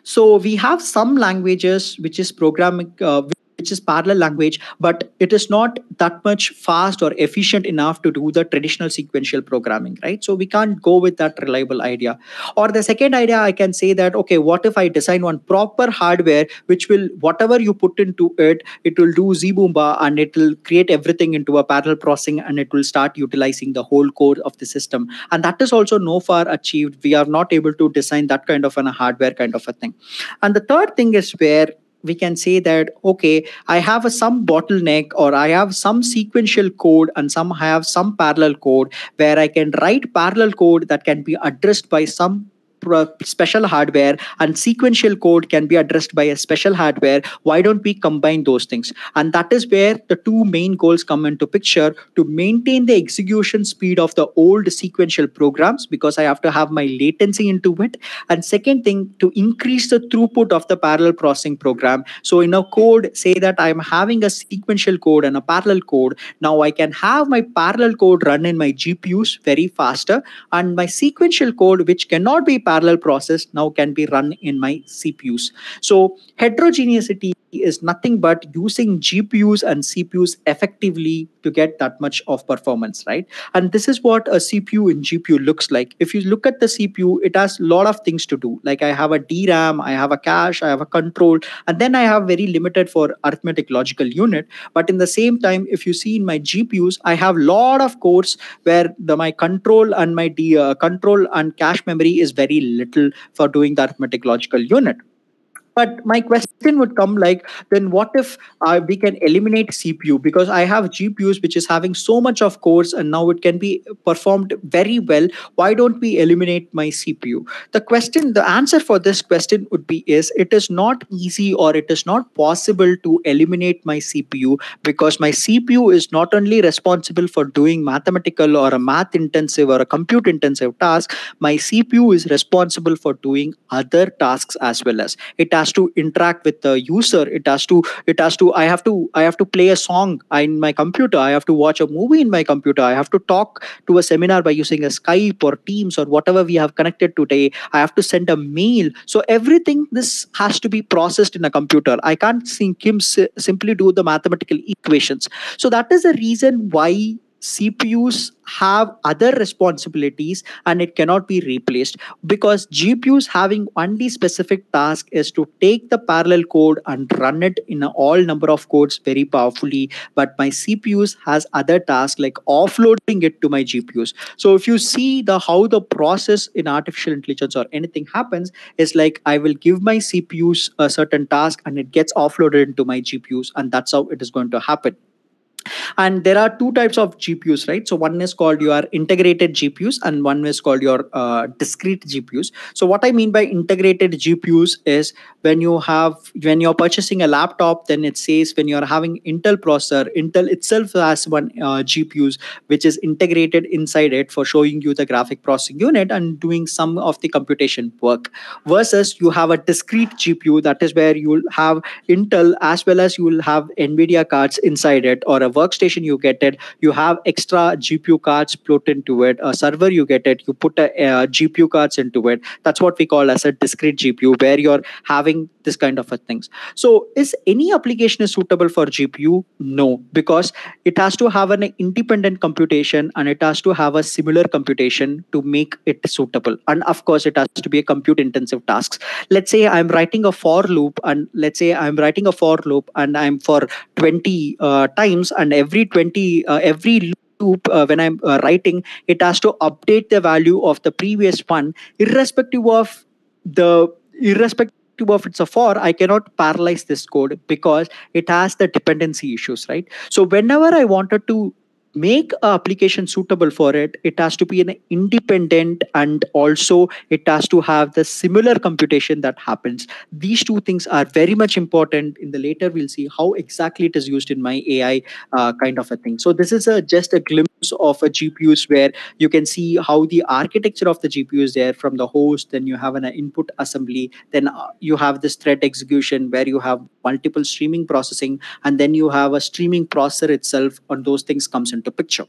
so we have some languages which is programming uh, which is parallel language, but it is not that much fast or efficient enough to do the traditional sequential programming, right? So we can't go with that reliable idea. Or the second idea, I can say that, okay, what if I design one proper hardware, which will, whatever you put into it, it will do ZBoomba and it will create everything into a parallel processing and it will start utilizing the whole core of the system. And that is also no far achieved. We are not able to design that kind of a hardware kind of a thing. And the third thing is where we can say that okay i have a some bottleneck or i have some sequential code and some have some parallel code where i can write parallel code that can be addressed by some special hardware and sequential code can be addressed by a special hardware. Why don't we combine those things? And that is where the two main goals come into picture to maintain the execution speed of the old sequential programs because i have to have my latency into it. And second thing to increase the throughput of the parallel processing program. So in a code say that i'm having a sequential code and a parallel code. Now i can have my parallel code run in my gpus very faster. And my sequential code which cannot be parallel processed now can be run in my cpus so heterogeneity is nothing but using gpus and cpus effectively to get that much of performance right? And this is what a cpu in gpu looks like. If you look at the cpu it has a lot of things to do. Like i have a dram i have a cache i have a control and then i have very limited for arithmetic logical unit. But in the same time if you see in my gpus i have a lot of cores where the my control and my D, uh, control and cache memory is very little for doing the arithmetic logical unit but my question would come like then what if uh, we can eliminate cpu because i have gpus which is having so much of cores and now it can be performed very well. Why don't we eliminate my cpu the question the answer for this question would be is it is not easy or it is not possible to eliminate my cpu because my cpu is not only responsible for doing mathematical or a math intensive or a compute intensive task my cpu is responsible for doing other tasks as well as it has to interact with the user. It has to it has to i have to i have to play a song in my computer. I have to watch a movie in my computer. I have to talk to a seminar by using a skype or teams or whatever we have connected today. I have to send a mail. So everything this has to be processed in a computer. I can't think him simply do the mathematical equations. So that is the reason why CPUs have other responsibilities and it cannot be replaced because GPUs having only specific task is to take the parallel code and run it in all number of codes very powerfully. But my CPUs has other tasks like offloading it to my GPUs so if you see the how the process in artificial intelligence or anything happens is like I will give my CPUs a certain task and it gets offloaded into my GPUs and that's how it is going to happen and there are two types of gpus right? So one is called your integrated gpus and one is called your uh, discrete gpus so what i mean by integrated gpus is when you have when you're purchasing a laptop then it says when you're having intel processor intel itself has one uh, gpus which is integrated inside it for showing you the graphic processing unit and doing some of the computation work versus you have a discrete gpu that is where you'll have intel as well as you will have nvidia cards inside it or a workstation you get it you have extra gpu cards put into it a server you get it you put a, a gpu cards into it. That's what we call as a discrete gpu where you're having this kind of a things. So is any application is suitable for gpu no because it has to have an independent computation and it has to have a similar computation to make it suitable. And of course it has to be a compute intensive tasks. Let's say i'm writing a for loop and let's say i'm writing a for loop and i'm for 20 uh, times and every 20 uh, every loop uh, when i'm uh, writing it has to update the value of the previous one irrespective of the irrespective of it's a for i cannot parallelize this code because it has the dependency issues right? So whenever i wanted to make a application suitable for it it has to be an independent and also it has to have the similar computation that happens. These two things are very much important. In the later we'll see how exactly it is used in my ai uh, kind of a thing. So this is a just a glimpse of a gpus where you can see how the architecture of the gpu is there from the host then you have an input assembly then uh, you have this thread execution where you have multiple streaming processing and then you have a streaming processor itself and those things comes into picture.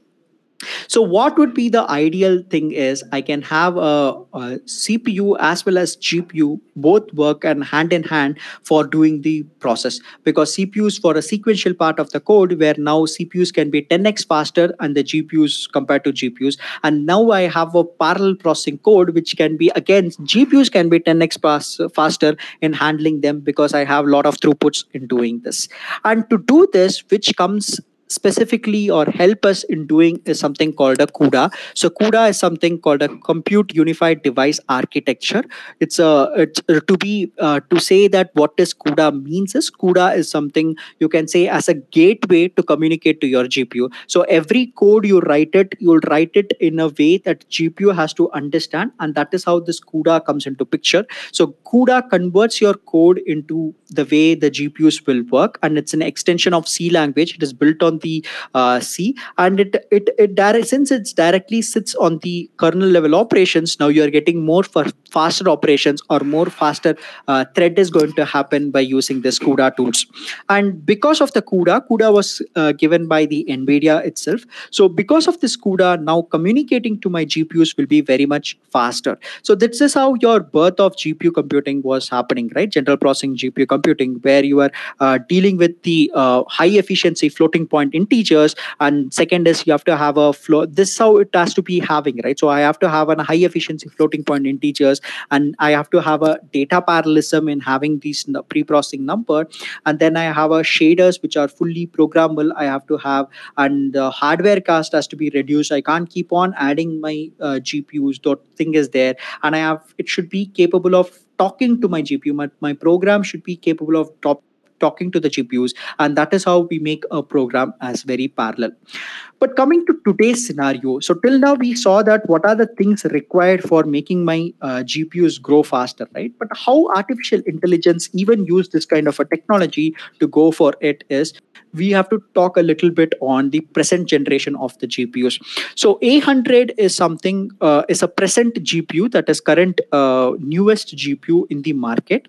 So what would be the ideal thing is i can have a, a, cpu as well as gpu both work and hand in hand for doing the process. Because cpus for a sequential part of the code where now cpus can be 10x faster and the gpus compared to gpus and now i have a parallel processing code which can be again gpus can be 10x pass, faster in handling them because i have a lot of throughputs in doing this. And to do this which comes specifically or help us in doing is something called a CUDA. So CUDA is something called a Compute Unified Device Architecture. It's a it's uh, to be uh, to say that what is CUDA means is CUDA is something you can say as a gateway to communicate to your GPU. So every code you write it, you'll write it in a way that GPU has to understand, and that is how this CUDA comes into picture. So CUDA converts your code into the way the GPUs will work, and it's an extension of C language. It is built on the uh, C, and it it it direct, since it's directly sits on the kernel level operations. Now you are getting more for faster operations or more faster uh, thread is going to happen by using this CUDA tools. And because of the CUDA, CUDA was uh, given by the NVIDIA itself. So because of this CUDA, now communicating to my GPUs will be very much faster. So this is how your birth of GPU computing was happening, right? General processing GPU computing, where you are uh, dealing with the uh, high efficiency floating point integers. And second is you have to have a flow. This is how it has to be having, right? So I have to have a high efficiency floating point integers and I have to have a data parallelism in having these pre-processing number. And then I have a shaders which are fully programmable. I have to have, and the hardware cost has to be reduced. I can't keep on adding my uh, GPUs. Dot thing is there, and I have it should be capable of talking to my GPU. My, my program should be capable of top, talking to the GPUs, and that is how we make a program as very parallel. But coming to today's scenario, so till now we saw that what are the things required for making my uh, GPUs grow faster, right? But how artificial intelligence even use this kind of a technology to go for it is we have to talk a little bit on the present generation of the GPUs. So A100 is something uh, is a present GPU that is current uh, newest GPU in the market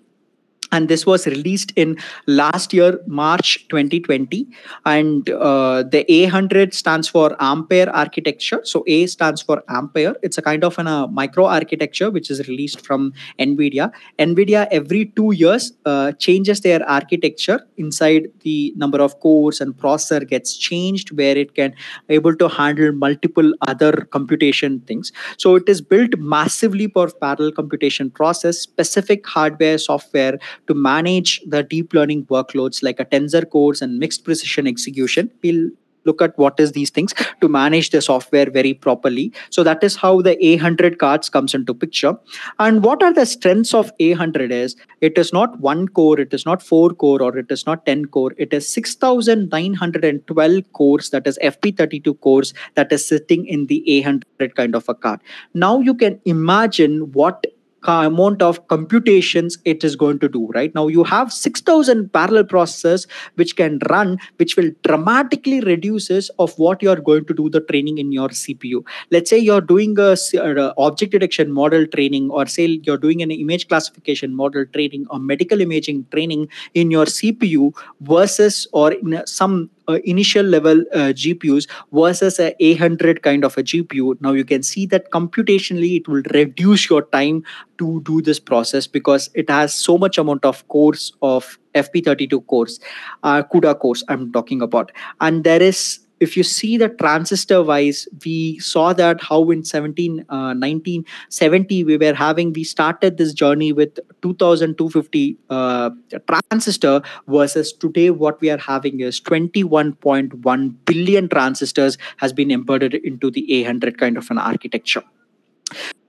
and this was released in last year march 2020 and uh, the a100 stands for ampere architecture. So a stands for ampere. It's a kind of an, a micro architecture which is released from nvidia. Nvidia every two years uh, changes their architecture inside the number of cores and processor gets changed where it can able to handle multiple other computation things. So it is built massively for parallel computation process specific hardware software to manage the deep learning workloads like a tensor cores and mixed precision execution we'll look at what is these things to manage the software very properly. So that is how the a100 cards comes into picture. And what are the strengths of a100 is it is not one core it is not four core or it is not 10 core. It is 6912 cores that is fp32 cores that is sitting in the a100 kind of a card. Now you can imagine what amount of computations it is going to do right? Now you have 6000 parallel processors which can run which will dramatically reduces of what you are going to do the training in your cpu let's say you're doing a, a object detection model training or say you're doing an image classification model training or medical imaging training in your cpu versus or in some uh, initial level uh, GPUs versus a A100 kind of a GPU. Now you can see that computationally it will reduce your time to do this process because it has so much amount of cores of FP32 cores, uh, CUDA cores I'm talking about. And there is if you see the transistor wise we saw that how in 17 uh, 1970 we were having we started this journey with 2250 uh, transistor versus today what we are having is 21.1 billion transistors has been embedded into the a100 kind of an architecture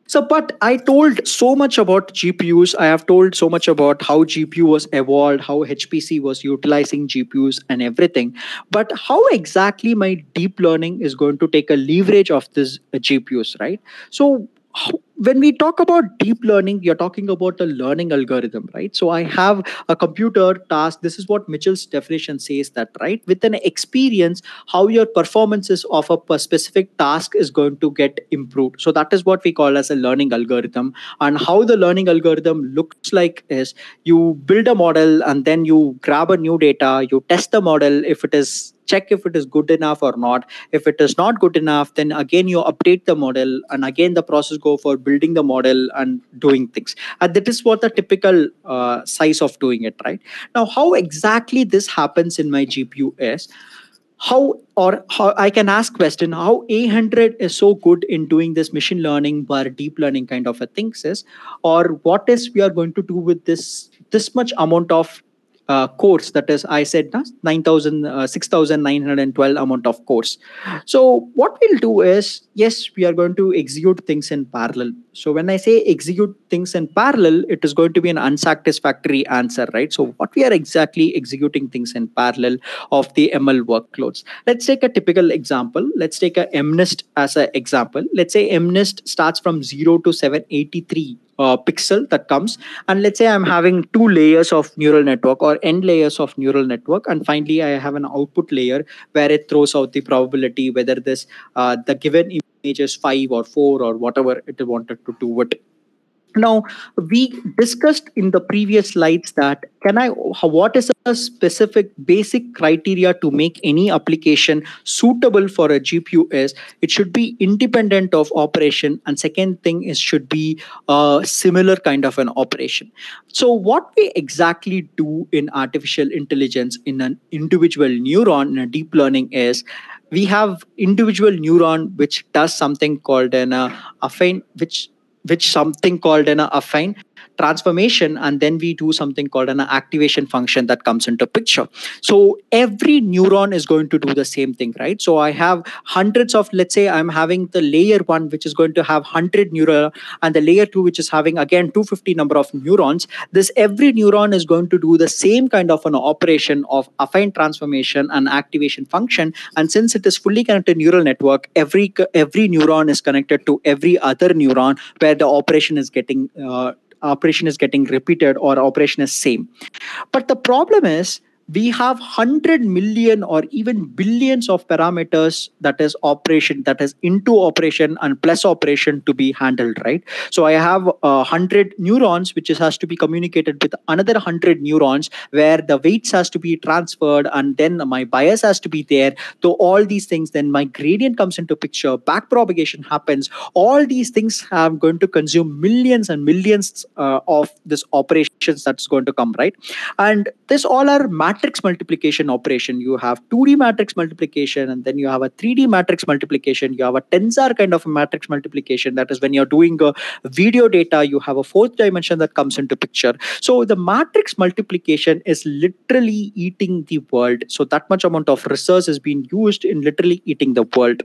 so, but I told so much about GPUs. I have told so much about how GPU was evolved, how HPC was utilizing GPUs and everything. But how exactly my deep learning is going to take a leverage of this uh, GPUs, right? So, when we talk about deep learning, you're talking about a learning algorithm, right? So I have a computer task. This is what Mitchell's definition says that, right? With an experience, how your performances of a specific task is going to get improved. So that is what we call as a learning algorithm. And how the learning algorithm looks like is you build a model and then you grab a new data, you test the model. If it is check if it is good enough or not. If it is not good enough then again you update the model and again the process go for building the model and doing things. And that is what the typical uh, size of doing it right? Now how exactly this happens in my gpu is how or how i can ask question how a100 is so good in doing this machine learning or deep learning kind of a things is or what is we are going to do with this this much amount of uh, cores that is i said na, 9000 uh, 6912 amount of cores so what we'll do is yes we are going to execute things in parallel so when i say execute things in parallel it is going to be an unsatisfactory answer right? So what we are exactly executing things in parallel of the ml workloads. Let's take a typical example. Let's take a mnist as an example. Let's say mnist starts from 0 to 783 uh, pixel that comes. And let's say i'm having two layers of neural network or n layers of neural network. And finally i have an output layer where it throws out the probability whether this uh, the given is 5 or 4 or whatever it wanted to do it. Now we discussed in the previous slides that can i what is a specific basic criteria to make any application suitable for a gpu is it should be independent of operation and second thing is should be a similar kind of an operation. So what we exactly do in artificial intelligence in an individual neuron in a deep learning is we have individual neuron which does something called an uh, affine which which something called an affine transformation and then we do something called an activation function that comes into picture. So every neuron is going to do the same thing right? So i have hundreds of let's say i'm having the layer 1 which is going to have 100 neuron and the layer 2 which is having again 250 number of neurons. This every neuron is going to do the same kind of an operation of affine transformation and activation function. And since it is fully connected neural network every every neuron is connected to every other neuron where the operation is getting uh, operation is getting repeated or operation is same. But the problem is we have 100 million or even billions of parameters that is operation that is into operation and plus operation to be handled right? So i have uh, 100 neurons which is, has to be communicated with another 100 neurons where the weights has to be transferred and then my bias has to be there. So all these things then my gradient comes into picture back propagation happens. All these things are going to consume millions and millions uh, of this operations that's going to come right? And this all are matrix multiplication operation. You have 2d matrix multiplication and then you have a 3d matrix multiplication. You have a tensor kind of a matrix multiplication. That is when you're doing a video data you have a fourth dimension that comes into picture. So the matrix multiplication is literally eating the world. So that much amount of resource is being used in literally eating the world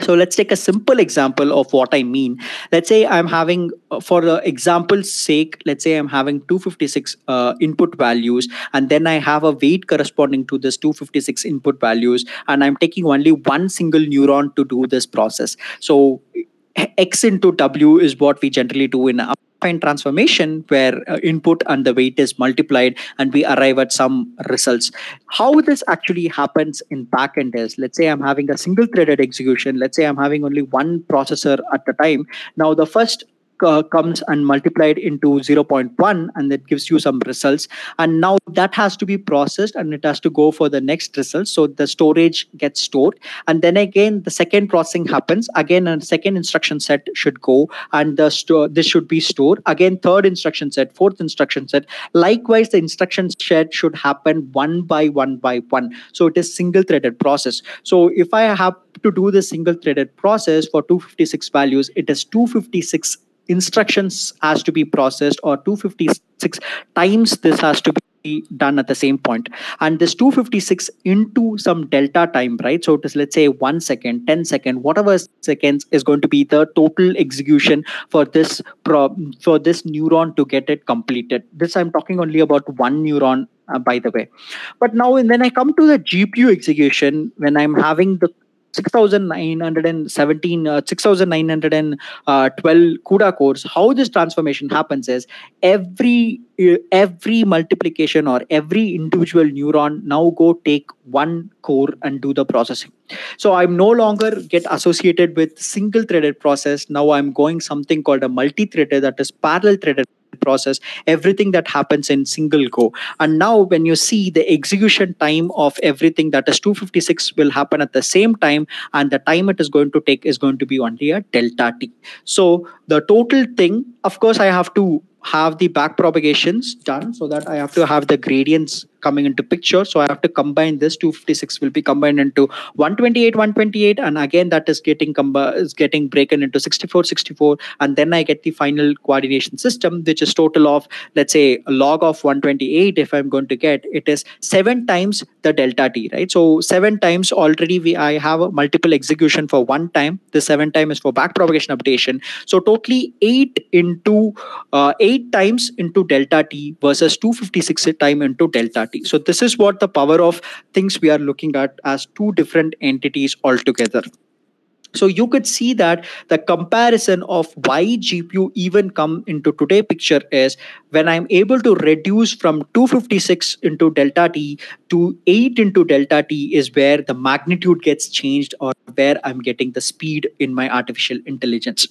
so let's take a simple example of what I mean. Let's say I'm having, uh, for example's sake, let's say I'm having 256 uh, input values, and then I have a weight corresponding to this 256 input values, and I'm taking only one single neuron to do this process. So X into W is what we generally do in a affine transformation where uh, input and the weight is multiplied and we arrive at some results. How this actually happens in backend is let's say I'm having a single threaded execution. Let's say I'm having only one processor at the time. Now the first uh, comes and multiplied into 0.1 and that gives you some results. And now that has to be processed and it has to go for the next result so the storage gets stored. And then again the second processing happens. Again a second instruction set should go and the store this should be stored. Again third instruction set fourth instruction set. Likewise the instruction set should happen one by one by one. So it is single threaded process. So if i have to do the single threaded process for 256 values it is 256 instructions has to be processed or 256 times this has to be done at the same point. And this 256 into some delta time right? So it is let's say one second 10 second whatever seconds is going to be the total execution for this pro- for this neuron to get it completed. This i'm talking only about one neuron uh, by the way. But now and then i come to the gpu execution when i'm having the 6917 uh, 6912 uh, CUDA cores how this transformation happens is every uh, every multiplication or every individual neuron now go take one core and do the processing. So i'm no longer get associated with single threaded process. Now i'm going something called a multi-threaded that is parallel threaded process everything that happens in single go. And now when you see the execution time of everything that is 256 will happen at the same time and the time it is going to take is going to be only a delta t. So the total thing of course i have to have the back propagations done so that i have to have the gradients coming into picture. So I have to combine this 256 will be combined into 128, 128, and again that is getting is getting broken into 64, 64, and then I get the final coordination system, which is total of let's say log of 128. If I'm going to get it is seven times the delta t, right? So seven times already we I have a multiple execution for one time. The seven time is for back propagation updation. So totally eight into uh, eight times into delta t versus 256 time into delta t. So this is what the power of things we are looking at as two different entities altogether. So you could see that the comparison of why GPU even come into today picture is when I'm able to reduce from 256 into delta t to 8 into delta t is where the magnitude gets changed or where I'm getting the speed in my artificial intelligence.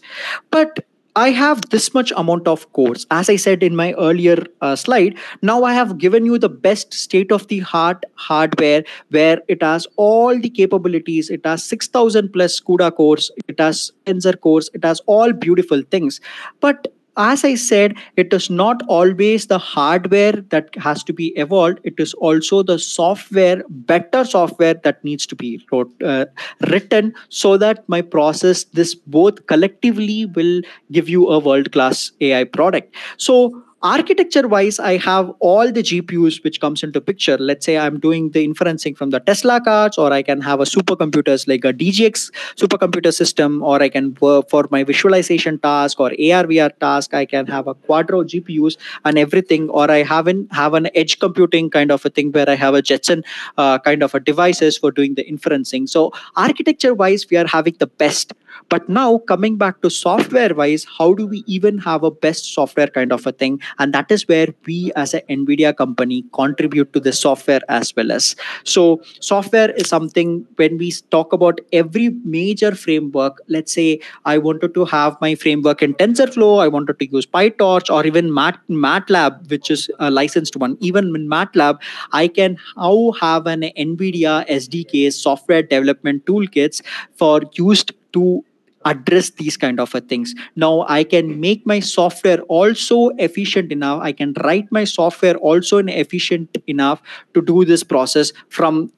But I have this much amount of cores. As I said in my earlier uh, slide, now I have given you the best state of the art hardware where it has all the capabilities. It has 6000 plus CUDA cores, it has tensor cores, it has all beautiful things. But as I said, it is not always the hardware that has to be evolved. It is also the software, better software that needs to be wrote, uh, written so that my process, this both collectively will give you a world class AI product. So architecture wise i have all the gpus which comes into picture. Let's say i'm doing the inferencing from the tesla cards or i can have a supercomputers like a dgx supercomputer system or i can work for my visualization task or ar vr task. I can have a quadro gpus and everything or i haven't have an edge computing kind of a thing where i have a jetson uh, kind of a devices for doing the inferencing. So architecture wise we are having the best. But now coming back to software wise how do we even have a best software kind of a thing and that is where we as an nvidia company contribute to the software as well as. So software is something when we talk about every major framework let's say i wanted to have my framework in tensorflow i wanted to use pytorch or even Mat- matlab which is a licensed one. Even in matlab i can now have an nvidia sdk software development toolkits for used to address these kind of things. Now i can make my software also efficient enough. I can write my software also in efficient enough to do this process from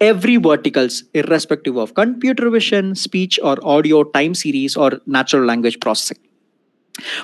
every verticals irrespective of computer vision speech or audio time series or natural language processing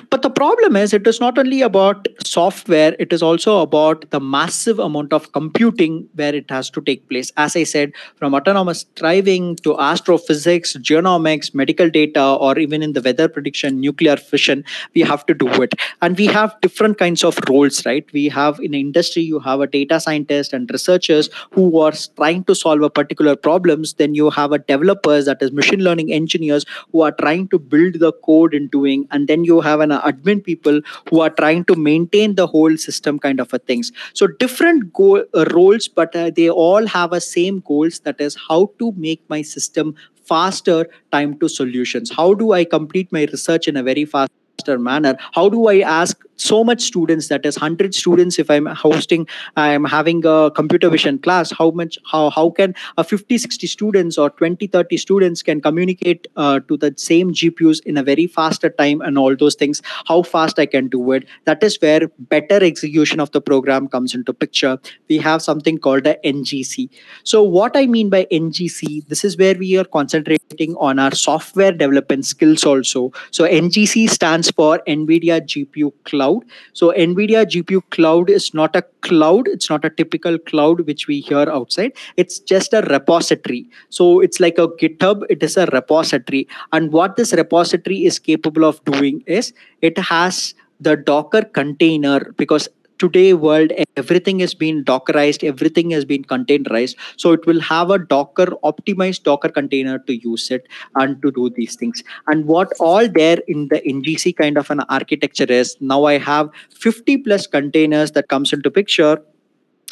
but the problem is, it is not only about software, it is also about the massive amount of computing where it has to take place. As I said, from autonomous driving to astrophysics, genomics, medical data, or even in the weather prediction, nuclear fission, we have to do it. And we have different kinds of roles, right? We have in industry, you have a data scientist and researchers who are trying to solve a particular problems. Then you have a developers, that is machine learning engineers, who are trying to build the code in doing, and then you have an admin people who are trying to maintain the whole system kind of a things. So different goal uh, roles but uh, they all have a same goals that is how to make my system faster time to solutions. How do i complete my research in a very faster manner? How do i ask so much students that is 100 students if i'm hosting i'm having a computer vision class how much how, how can a 50 60 students or 20 30 students can communicate uh, to the same gpus in a very faster time and all those things how fast i can do it? That is where better execution of the program comes into picture. We have something called a ngc so what i mean by ngc this is where we are concentrating on our software development skills also. So ngc stands for nvidia gpu cloud cloud. So NVIDIA GPU cloud is not a cloud. It's not a typical cloud which we hear outside. It's just a repository. So it's like a GitHub. It is a repository. And what this repository is capable of doing is it has the Docker container because today world everything has been dockerized everything has been containerized. So it will have a docker optimized docker container to use it and to do these things. And what all there in the ngc kind of an architecture is now i have 50 plus containers that comes into picture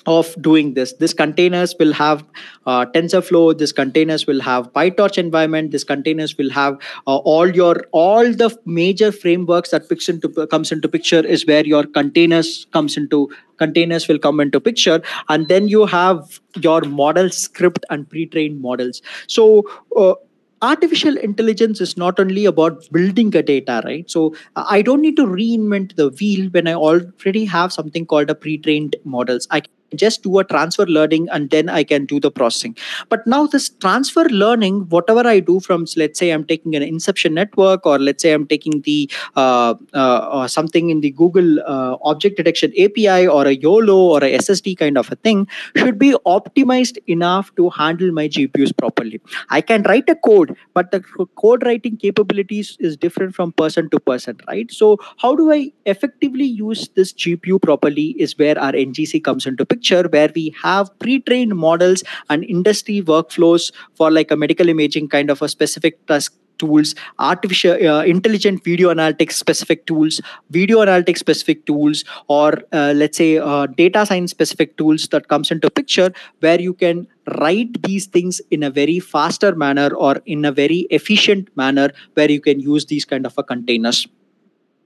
of doing this. This containers will have uh, TensorFlow. This containers will have PyTorch environment. This containers will have uh, all your all the major frameworks that picks into comes into picture is where your containers comes into containers will come into picture, and then you have your model script and pre-trained models. So. Uh, artificial intelligence is not only about building a data right so i don't need to reinvent the wheel when i already have something called a pre-trained models i just do a transfer learning and then I can do the processing. But now this transfer learning, whatever I do from, let's say I'm taking an inception network or let's say I'm taking the uh, uh, something in the Google uh, object detection API or a YOLO or a SSD kind of a thing should be optimized enough to handle my GPUs properly. I can write a code, but the code writing capabilities is different from person to person, right? So how do I effectively use this GPU properly is where our NGC comes into picture where we have pre-trained models and industry workflows for like a medical imaging kind of a specific task tools artificial uh, intelligent video analytics specific tools video analytics specific tools or uh, let's say uh, data science specific tools that comes into picture where you can write these things in a very faster manner or in a very efficient manner where you can use these kind of a containers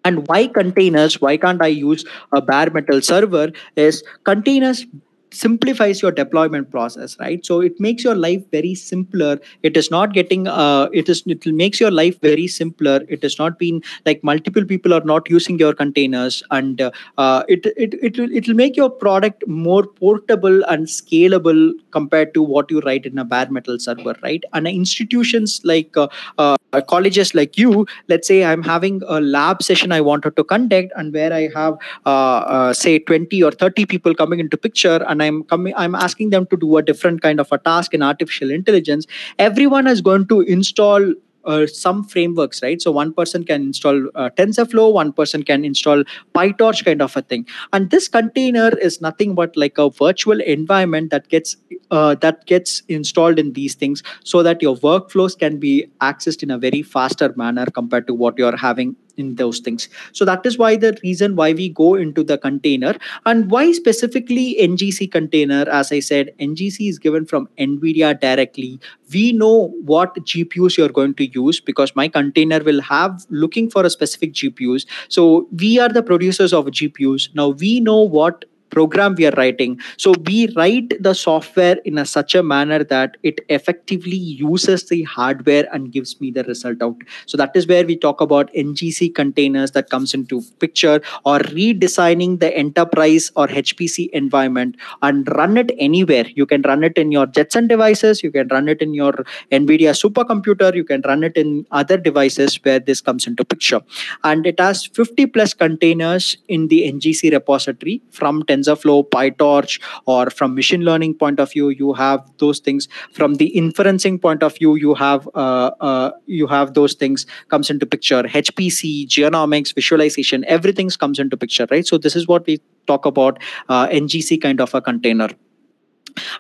and why containers why can't i use a bare metal server is containers simplifies your deployment process right? So it makes your life very simpler. It is not getting uh, it is it makes your life very simpler. It has not been like multiple people are not using your containers and uh, uh, it it it will it will make your product more portable and scalable compared to what you write in a bare metal server right? And institutions like uh, uh, colleges like you let's say i'm having a lab session i wanted to conduct and where i have uh, say 20 or 30 people coming into picture and i'm coming i'm asking them to do a different kind of a task in artificial intelligence everyone is going to install uh, some frameworks, right? So one person can install uh, TensorFlow, one person can install PyTorch kind of a thing. And this container is nothing but like a virtual environment that gets uh, that gets installed in these things so that your workflows can be accessed in a very faster manner compared to what you're having in those things. So that is why the reason why we go into the container and why specifically ngc container as i said ngc is given from nvidia directly. We know what gpus you're going to use because my container will have looking for a specific gpus so we are the producers of gpus now we know what program we are writing. So we write the software in a such a manner that it effectively uses the hardware and gives me the result out. So that is where we talk about ngc containers that comes into picture or redesigning the enterprise or hpc environment and run it anywhere. You can run it in your jetson devices you can run it in your nvidia supercomputer you can run it in other devices where this comes into picture. And it has 50 plus containers in the ngc repository from 10 TensorFlow, PyTorch, or from machine learning point of view, you have those things. From the inferencing point of view, you have uh, uh, you have those things comes into picture. HPC, genomics, visualization, everything comes into picture, right? So this is what we talk about uh, NGC kind of a container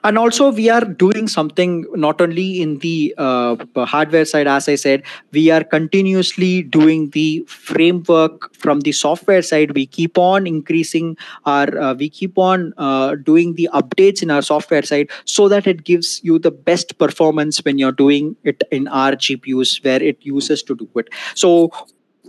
and also we are doing something not only in the uh, hardware side as i said we are continuously doing the framework from the software side. We keep on increasing our uh, we keep on uh, doing the updates in our software side so that it gives you the best performance when you're doing it in our gpus where it uses to do it. So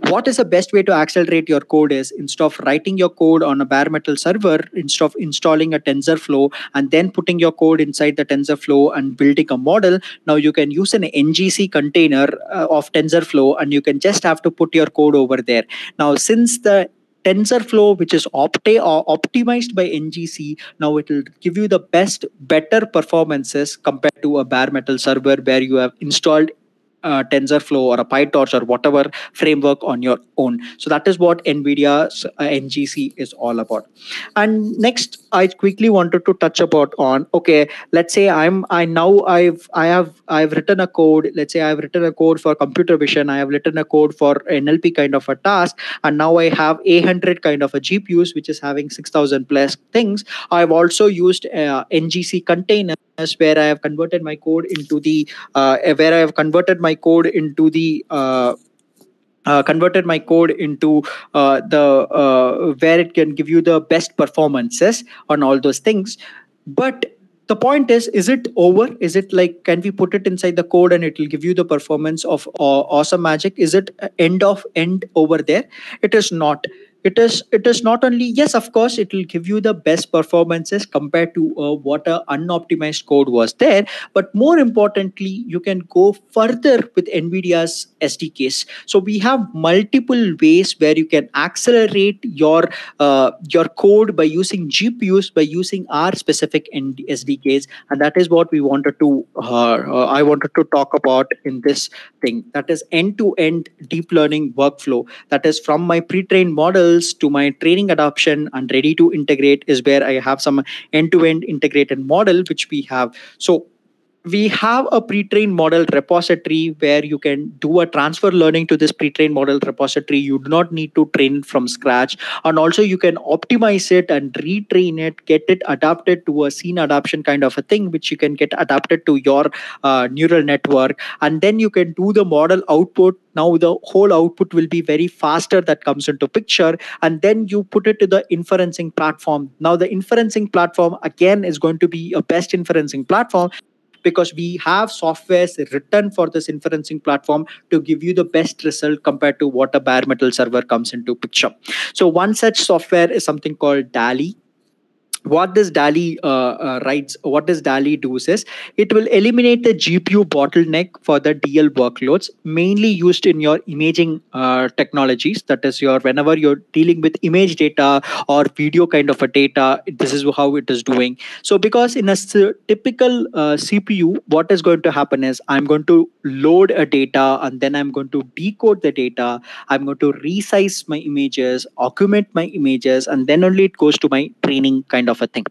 what is the best way to accelerate your code is instead of writing your code on a bare metal server instead of installing a tensorflow and then putting your code inside the tensorflow and building a model now you can use an ngc container uh, of tensorflow and you can just have to put your code over there. Now since the TensorFlow, which is opti- or optimized by NGC, now it will give you the best, better performances compared to a bare metal server where you have installed uh, TensorFlow or a PyTorch or whatever framework on your own. So that is what NVIDIA's uh, NGC is all about. And next, I quickly wanted to touch about on okay, let's say I'm I now I've I have I've written a code. Let's say I've written a code for computer vision. I have written a code for NLP kind of a task, and now I have 800 kind of a GPUs which is having 6,000 plus things. I've also used uh, NGC container where I have converted my code into the uh, where I have converted my code into the uh, uh, converted my code into uh, the uh, where it can give you the best performances on all those things. But the point is is it over? Is it like can we put it inside the code and it will give you the performance of awesome magic? Is it end of end over there? It is not it is it is not only yes of course it will give you the best performances compared to uh, what a unoptimized code was there. But more importantly you can go further with nvidia's sdks so we have multiple ways where you can accelerate your uh, your code by using gpus by using our specific sdks and that is what we wanted to uh, uh, i wanted to talk about in this thing. That is end to end deep learning workflow. That is from my pre-trained models to my training adoption and ready to integrate is where i have some end to end integrated model which we have. So we have a pre-trained model repository where you can do a transfer learning to this pre-trained model repository. You do not need to train from scratch. And also you can optimize it and retrain it get it adapted to a scene adaptation kind of a thing which you can get adapted to your uh, neural network. And then you can do the model output. Now the whole output will be very faster that comes into picture. And then you put it to the inferencing platform. Now the inferencing platform again is going to be a best inferencing platform because we have softwares written for this inferencing platform to give you the best result compared to what a bare metal server comes into picture. So one such software is something called DALI what this DALI uh, uh, writes, what does DALI does is it will eliminate the GPU bottleneck for the DL workloads, mainly used in your imaging uh, technologies. That is, your whenever you're dealing with image data or video kind of a data, this is how it is doing. So, because in a typical uh, CPU, what is going to happen is I'm going to load a data and then I'm going to decode the data. I'm going to resize my images, augment my images, and then only it goes to my training kind of of a thing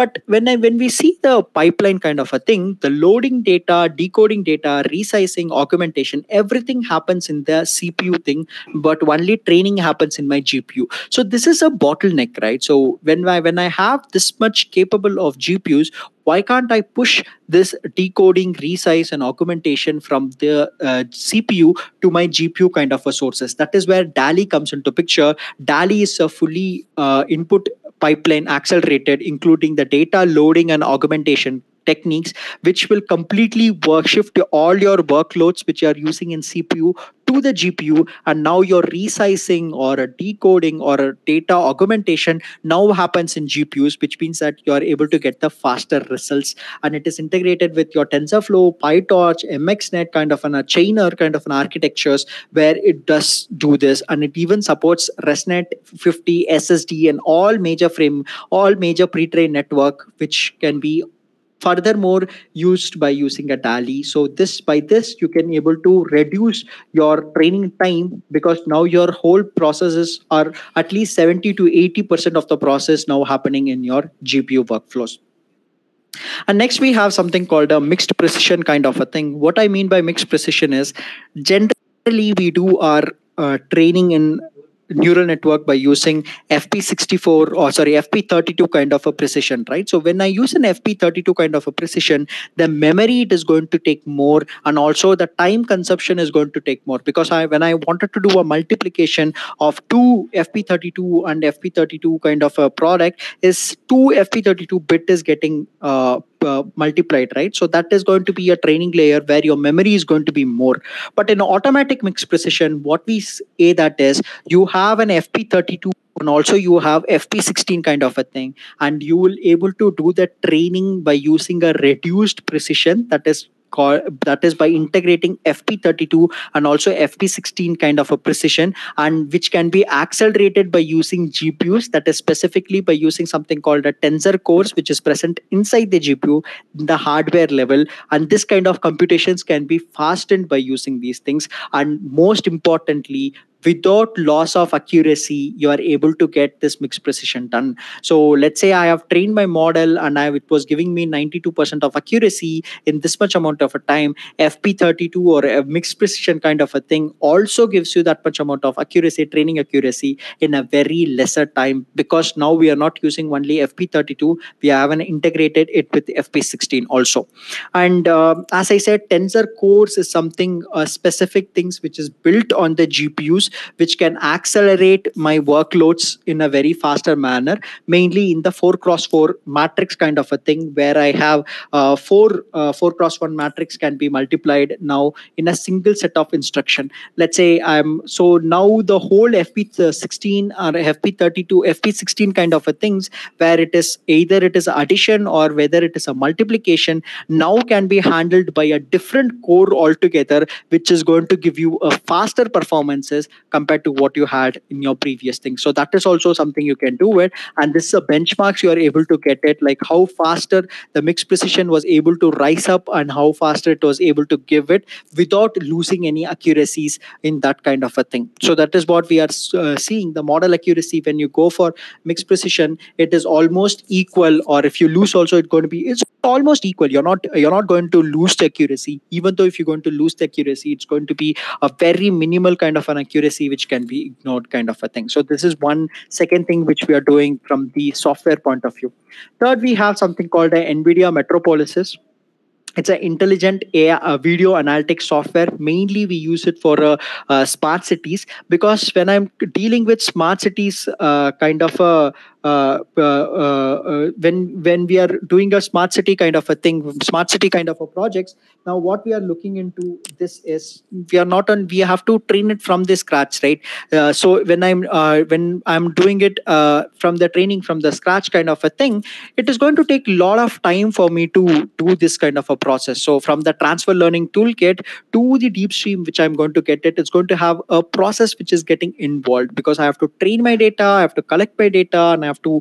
but when i when we see the pipeline kind of a thing the loading data decoding data resizing augmentation everything happens in the cpu thing but only training happens in my gpu so this is a bottleneck right so when i when i have this much capable of gpus why can't I push this decoding, resize, and augmentation from the uh, CPU to my GPU kind of a sources? That is where DALI comes into picture. DALI is a fully uh, input pipeline accelerated, including the data loading and augmentation techniques which will completely work shift all your workloads which you are using in cpu to the gpu and now your resizing or a decoding or a data augmentation now happens in gpus which means that you are able to get the faster results. And it is integrated with your tensorflow pytorch mxnet kind of an a chainer kind of an architectures where it does do this. And it even supports resnet 50 ssd and all major frame all major pre-trained network which can be furthermore used by using a DALI. So this by this you can able to reduce your training time because now your whole processes are at least 70 to 80 percent of the process now happening in your GPU workflows. And next we have something called a mixed precision kind of a thing. What I mean by mixed precision is generally we do our uh, training in neural network by using FP64 or sorry FP32 kind of a precision, right? So when I use an FP32 kind of a precision, the memory it is going to take more, and also the time consumption is going to take more because I when I wanted to do a multiplication of two FP32 and FP32 kind of a product, is two FP32 bit is getting uh, uh, multiplied, right? So that is going to be a training layer where your memory is going to be more. But in automatic mixed precision, what we say that is you have an FP32 and also you have FP16 kind of a thing, and you will able to do the training by using a reduced precision that is that is by integrating fp32 and also fp16 kind of a precision and which can be accelerated by using gpus that is specifically by using something called a tensor cores which is present inside the gpu the hardware level. And this kind of computations can be fastened by using these things. And most importantly without loss of accuracy you are able to get this mixed precision done. So let's say i have trained my model and I, it was giving me 92% of accuracy in this much amount of a time fp32 or a mixed precision kind of a thing also gives you that much amount of accuracy training accuracy in a very lesser time because now we are not using only fp32 we have integrated it with fp16 also. And uh, as i said tensor cores is something uh, specific things which is built on the gpus Which can accelerate my workloads in a very faster manner, mainly in the four cross four matrix kind of a thing, where I have uh, four uh, four cross one matrix can be multiplied now in a single set of instruction. Let's say I'm so now the whole FP16 or FP32, FP16 kind of a things where it is either it is addition or whether it is a multiplication now can be handled by a different core altogether, which is going to give you a faster performances compared to what you had in your previous thing. So that is also something you can do it. And this is a benchmarks you are able to get it, like how faster the mixed precision was able to rise up and how faster it was able to give it without losing any accuracies in that kind of a thing. So that is what we are uh, seeing. The model accuracy when you go for mixed precision, it is almost equal, or if you lose also, it's going to be it's almost equal. You're not you're not going to lose the accuracy. Even though if you're going to lose the accuracy, it's going to be a very minimal kind of an accuracy which can be ignored kind of a thing. So this is one second thing which we are doing from the software point of view. Third, we have something called a NVIDIA Metropolises it's an intelligent AI, uh, video analytics software. Mainly, we use it for uh, uh, smart cities because when I'm dealing with smart cities, uh, kind of a uh, uh, uh, when when we are doing a smart city kind of a thing, smart city kind of a projects. Now, what we are looking into this is we are not on. We have to train it from the scratch, right? Uh, so when I'm uh, when I'm doing it uh, from the training from the scratch kind of a thing, it is going to take a lot of time for me to do this kind of a process. So from the transfer learning toolkit to the DeepStream, which I'm going to get it, it's going to have a process which is getting involved because I have to train my data, I have to collect my data, and I have to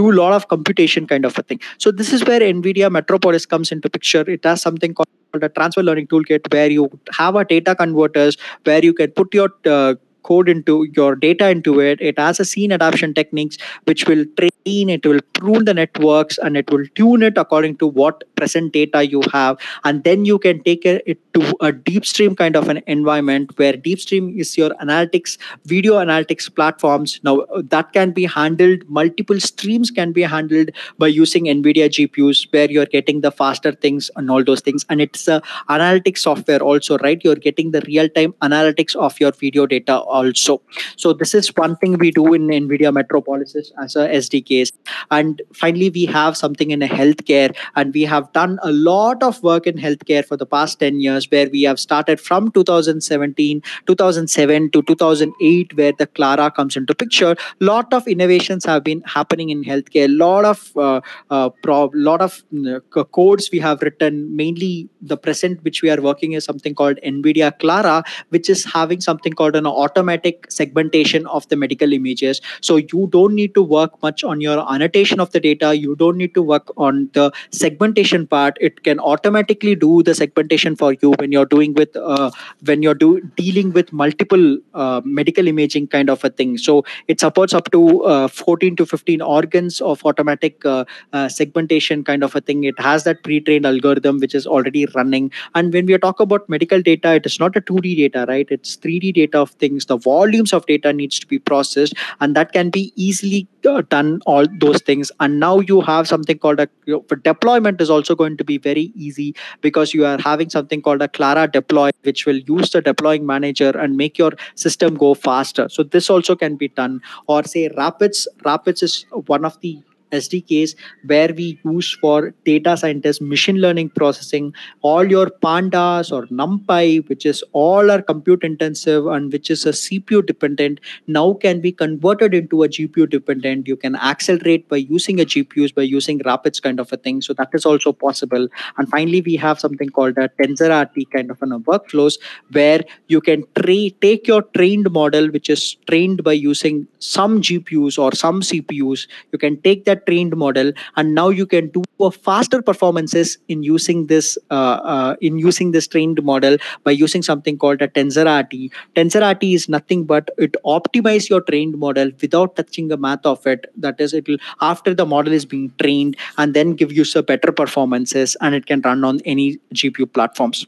do a lot of computation kind of a thing. So this is where NVIDIA Metropolis comes into picture. It has something called a transfer learning toolkit where you have a data converters where you can put your uh, code into your data into it. It has a scene adaptation techniques which will train it will prune the networks and it will tune it according to what present data you have. And then you can take it to a DeepStream kind of an environment where DeepStream is your analytics video analytics platforms. Now that can be handled multiple streams can be handled by using nvidia gpus where you're getting the faster things and all those things. And it's a analytics software also right? You're getting the real time analytics of your video data also. So this is one thing we do in nvidia metropolis as a sdks and finally we have something in a healthcare. And we have done a lot of work in healthcare for the past 10 years where we have started from 2017 2007 to 2008 where the clara comes into picture. Lot of innovations have been happening in healthcare. Lot of uh, uh, pro- lot of uh, codes we have written. Mainly the present which we are working is something called nvidia clara which is having something called an automatic segmentation of the medical images. So you don't need to work much on your annotation of the data. You don't need to work on the segmentation part. It can automatically do the segmentation for you when you're doing with uh, when you're do dealing with multiple uh, medical imaging kind of a thing. So it supports up to uh, 14 to 15 organs of automatic uh, uh, segmentation kind of a thing. It has that pre-trained algorithm which is already running. And when we talk about medical data it is not a 2d data right? It's 3d data of things the volumes of data needs to be processed and that can be easily uh, done all those things. And now you have something called a you know, deployment is also going to be very easy because you are having something called a clara deploy which will use the deploying manager and make your system go faster. So this also can be done. Or say rapids. Rapids is one of the SDKs where we use for data scientists, machine learning processing, all your pandas or NumPy, which is all are compute intensive and which is a CPU dependent, now can be converted into a GPU dependent. You can accelerate by using a GPUs, by using Rapids kind of a thing. So that is also possible. And finally, we have something called a TensorRT kind of a workflows where you can tra- take your trained model, which is trained by using some GPUs or some CPUs. You can take that trained model and now you can do a faster performances in using this uh, uh, in using this trained model by using something called a TensorRT. TensorRT is nothing but it optimize your trained model without touching the math of it. That is, it will after the model is being trained and then give you better performances and it can run on any GPU platforms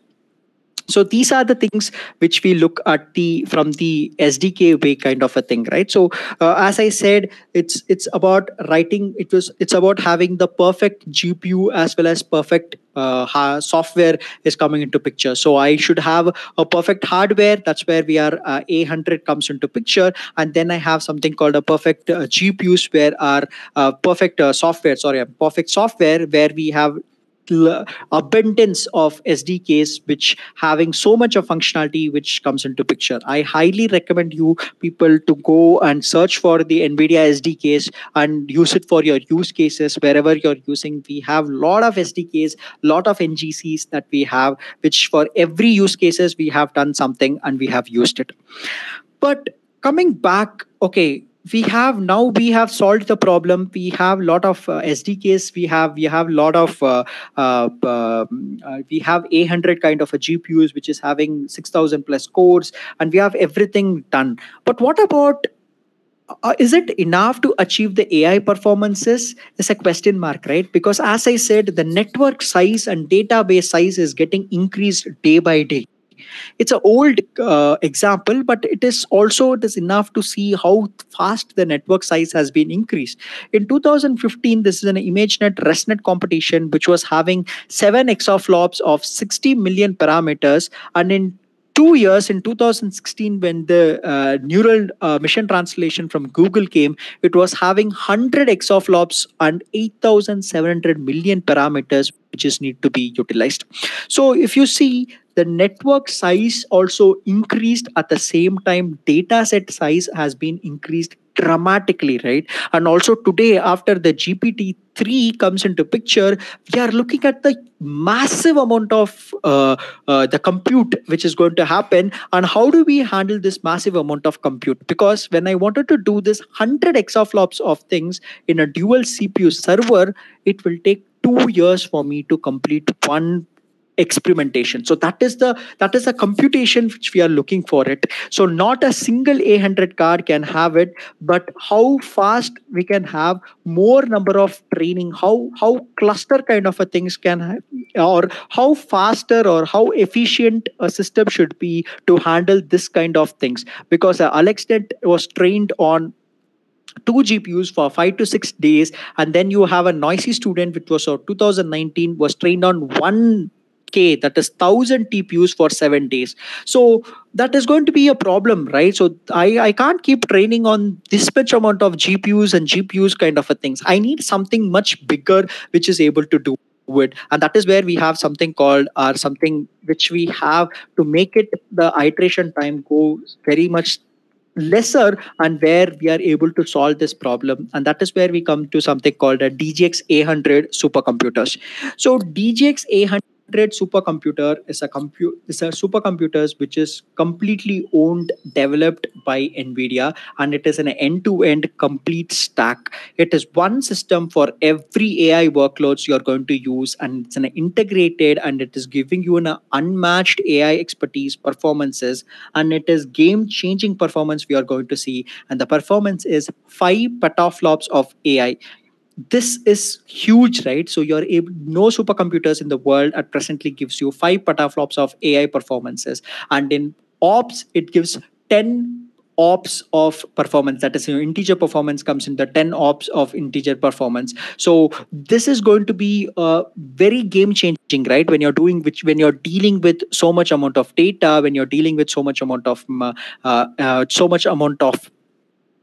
so these are the things which we look at the from the sdk way kind of a thing right? So uh, as i said it's it's about writing it was it's about having the perfect gpu as well as perfect uh, software is coming into picture. So i should have a perfect hardware that's where we are uh, a100 comes into picture. And then i have something called a perfect uh, gpus where our uh, perfect uh, software sorry perfect software where we have abundance of SDKs which having so much of functionality which comes into picture. I highly recommend you people to go and search for the NVIDIA SDKs and use it for your use cases wherever you're using. We have lot of SDKs, lot of NGCs that we have, which for every use cases we have done something and we have used it. But coming back, okay, we have now we have solved the problem. We have a lot of uh, sdks we have we have a lot of uh, uh, um, uh, we have 800 kind of a gpus which is having 6000 plus cores and we have everything done. But what about uh, is it enough to achieve the ai performances? Is a question mark right? Because as i said the network size and database size is getting increased day by day it's an old uh, example but it is also it is enough to see how fast the network size has been increased. In 2015 this is an imagenet ResNet competition which was having 7 exaflops of 60 million parameters. And in two years in 2016 when the uh, neural uh, machine translation from google came it was having 100 exaflops and 8700 million parameters which is need to be utilized. So if you see the network size also increased at the same time. Data set size has been increased dramatically right? And also today after the gpt 3 comes into picture we are looking at the massive amount of uh, uh, the compute which is going to happen. And how do we handle this massive amount of compute? Because when i wanted to do this 100 exaflops of things in a dual cpu server it will take 2 years for me to complete one experimentation. So that is the that is the computation which we are looking for it. So not a single a100 card can have it but how fast we can have more number of training how how cluster kind of a things can or how faster or how efficient a system should be to handle this kind of things. Because uh, alexnet was trained on two GPUs for five to six days, and then you have a noisy student, which was uh, 2019, was trained on one K, that is 1000 TPUs for seven days. So that is going to be a problem, right? So I, I can't keep training on this much amount of GPUs and GPUs kind of a things. I need something much bigger which is able to do it and that is where we have something called or something which we have to make it the iteration time go very much lesser and where we are able to solve this problem and that is where we come to something called a dgx a100 supercomputers so dgx a100 supercomputer is a compute is a which is completely owned developed by nvidia and it is an end-to-end complete stack. It is one system for every ai workloads you're going to use and it's an integrated and it is giving you an unmatched ai expertise performances and it is game changing performance we are going to see. And the performance is 5 petaflops of ai this is huge right? So you're able no supercomputers in the world at presently gives you 5 petaflops of ai performances. And in ops it gives 10 ops of performance. That is you know, integer performance comes in the 10 ops of integer performance. So this is going to be uh, very game changing right? When you're doing which when you're dealing with so much amount of data when you're dealing with so much amount of uh, uh, so much amount of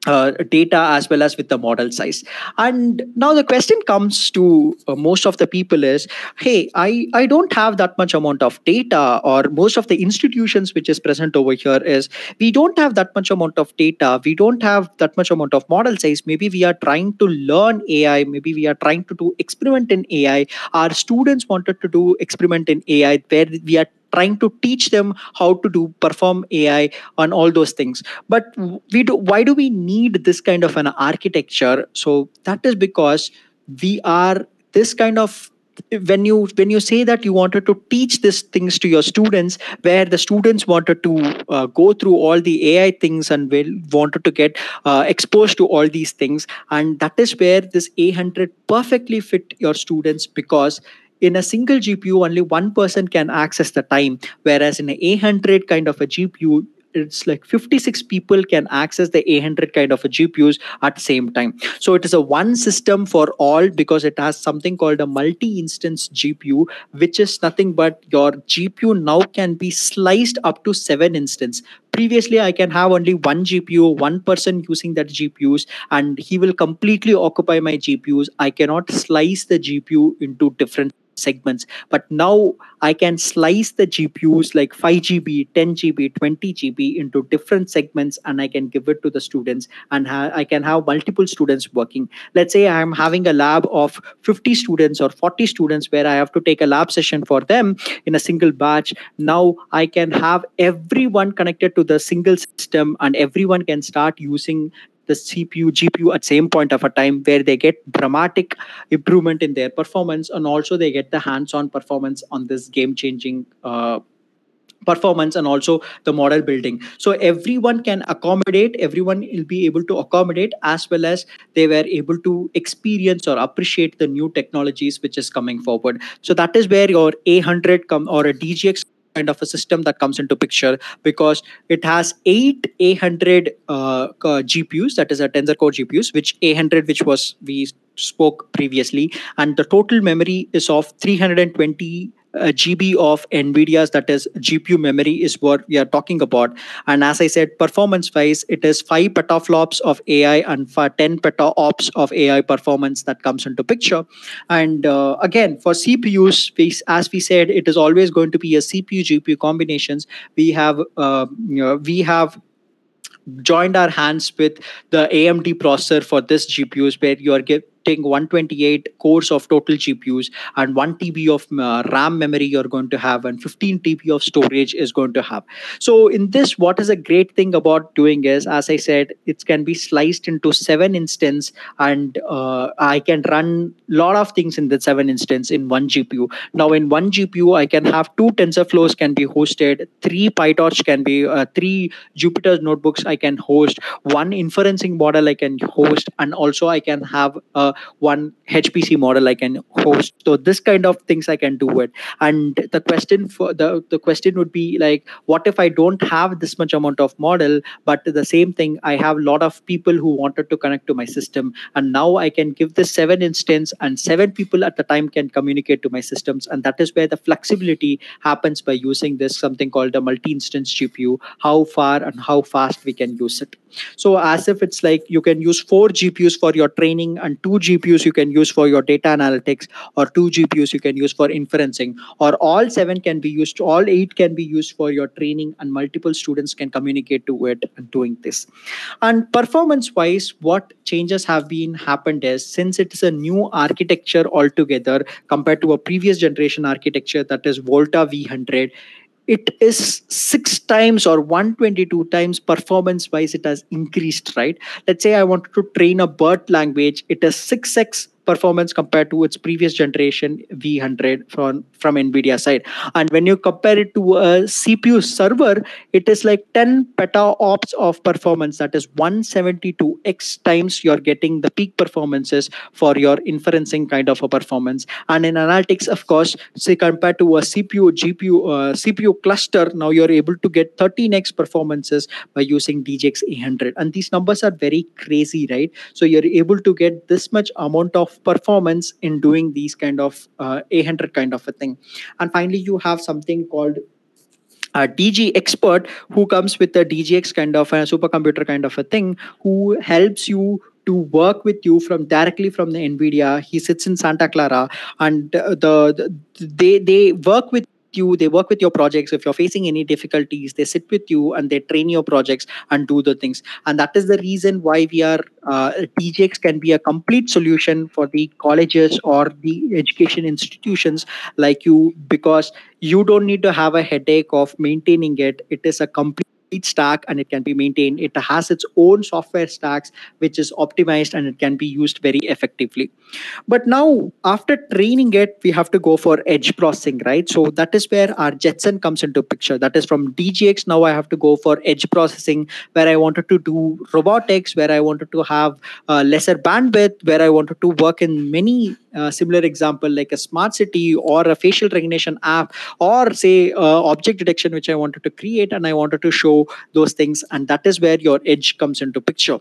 uh, data as well as with the model size. And now the question comes to uh, most of the people is hey i i don't have that much amount of data or most of the institutions which is present over here is we don't have that much amount of data. We don't have that much amount of model size. Maybe we are trying to learn ai maybe we are trying to do experiment in ai our students wanted to do experiment in ai where we are trying to teach them how to do perform ai on all those things. But we do why do we need this kind of an architecture? So that is because we are this kind of when you when you say that you wanted to teach these things to your students where the students wanted to uh, go through all the ai things and will wanted to get uh, exposed to all these things. And that is where this a100 perfectly fit your students because in a single GPU, only one person can access the time, whereas in an A100 kind of a GPU, it's like 56 people can access the A100 kind of a GPUs at the same time. So it is a one system for all because it has something called a multi-instance GPU, which is nothing but your GPU now can be sliced up to seven instance. Previously, I can have only one GPU, one person using that GPUs, and he will completely occupy my GPUs. I cannot slice the GPU into different segments. But now i can slice the gpus like 5 gb 10 gb 20 gb into different segments and i can give it to the students and ha- i can have multiple students working. Let's say i'm having a lab of 50 students or 40 students where i have to take a lab session for them in a single batch. Now i can have everyone connected to the single system and everyone can start using the CPU, GPU at same point of a time where they get dramatic improvement in their performance and also they get the hands-on performance on this game-changing uh, performance and also the model building. So everyone can accommodate everyone will be able to accommodate as well as they were able to experience or appreciate the new technologies which is coming forward. So that is where your a100 come or a dgx kind of a system that comes into picture because it has eight A100 uh, GPUs, that is a Tensor Core GPUs, which A100, which was we spoke previously, and the total memory is of 320 a GB of NVIDIA's that is GPU memory is what we are talking about. And as I said, performance wise, it is five petaflops of AI and 10 petaops of AI performance that comes into picture. And uh, again, for CPUs, we, as we said, it is always going to be a CPU GPU combinations. We have uh, you know, we have joined our hands with the AMD processor for this GPUs where you are getting 128 cores of total GPUs and 1 TB of uh, RAM memory you're going to have and 15 TB of storage is going to have. So in this, what is a great thing about doing is, as I said, it can be sliced into seven instance and uh, I can run a lot of things in the seven instance in one GPU. Now in one GPU, I can have two TensorFlows can be hosted, three PyTorch can be, uh, three Jupyter notebooks I can host, one inferencing model I can host, and also I can have one HPC model I can host. So this kind of things I can do it. And the question for the the question would be like, what if I don't have this much amount of model, but the same thing I have a lot of people who wanted to connect to my system, and now I can give this seven instance and seven people at the time can communicate to my systems, and that is where the flexibility happens by using this something called a multi-instance GPU. How far and how fast we can use it. So as if it's like you can use four GPUs for your training and two GPUs you can use for your data analytics, or two GPUs you can use for inferencing, or all seven can be used, all eight can be used for your training, and multiple students can communicate to it and doing this. And performance wise, what changes have been happened is since it is a new architecture altogether compared to a previous generation architecture that is Volta V100, it is six times or 122 times performance wise it has increased right? Let's say i wanted to train a BERT language it is 6x performance compared to its previous generation V100 from, from NVIDIA side. And when you compare it to a CPU server, it is like 10 petaops of performance. That is 172x times you're getting the peak performances for your inferencing kind of a performance. And in analytics, of course, say compared to a CPU, GPU, uh, CPU cluster, now you're able to get 13x performances by using DGX A100. And these numbers are very crazy, right? So you're able to get this much amount of performance in doing these kind of uh, A100 kind of a thing. And finally, you have something called a DGXpert who comes with a DGX kind of a supercomputer kind of a thing who helps you to work with you from directly from the nvidia he sits in santa clara and the, the they they work with you they work with your projects. If you're facing any difficulties they sit with you and they train your projects and do the things. And that is the reason why we are uh, can be a complete solution for the colleges or the education institutions like you because you don't need to have a headache of maintaining it. It is a complete stack and it can be maintained. It has its own software stacks, which is optimized and it can be used very effectively. But now, after training it, we have to go for edge processing, right? So that is where our Jetson comes into picture. That is from DGX. Now I have to go for edge processing, where I wanted to do robotics, where I wanted to have uh, lesser bandwidth, where I wanted to work in many uh, similar example like a smart city or a facial recognition app or say uh, object detection which i wanted to create and i wanted to show those things. And that is where your edge comes into picture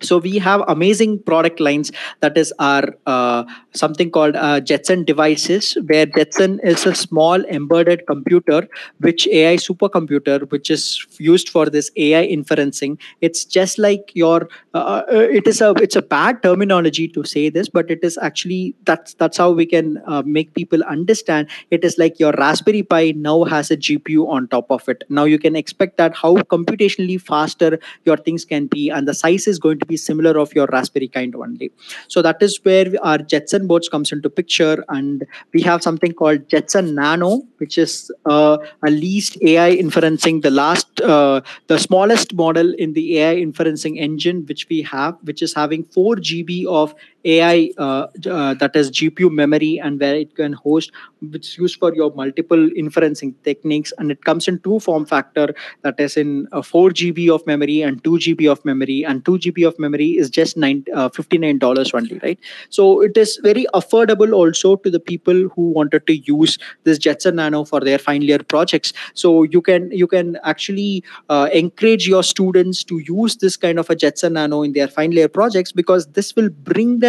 so we have amazing product lines. That is our uh, something called uh, jetson devices where jetson is a small embedded computer which ai supercomputer which is used for this ai inferencing. It's just like your uh, uh, it is a it's a bad terminology to say this but it is actually that's that's how we can uh, make people understand. It is like your raspberry pi now has a gpu on top of it. Now you can expect that how computationally faster your things can be and the size is going to be similar of your raspberry kind only. So that is where our jetson boards comes into picture and we have something called jetson nano which is uh, a least ai inferencing the last uh, the smallest model in the ai inferencing engine which we have which is having 4 gb of ai uh, uh, that is gpu memory and where it can host which is used for your multiple inferencing techniques. And it comes in two form factor that is in uh, 4 gb of memory and 2 gb of memory. And 2 gb of memory is just nine, uh, $59 only right? So it is very affordable also to the people who wanted to use this jetson nano for their final year projects. So you can you can actually uh, encourage your students to use this kind of a jetson nano in their final year projects because this will bring them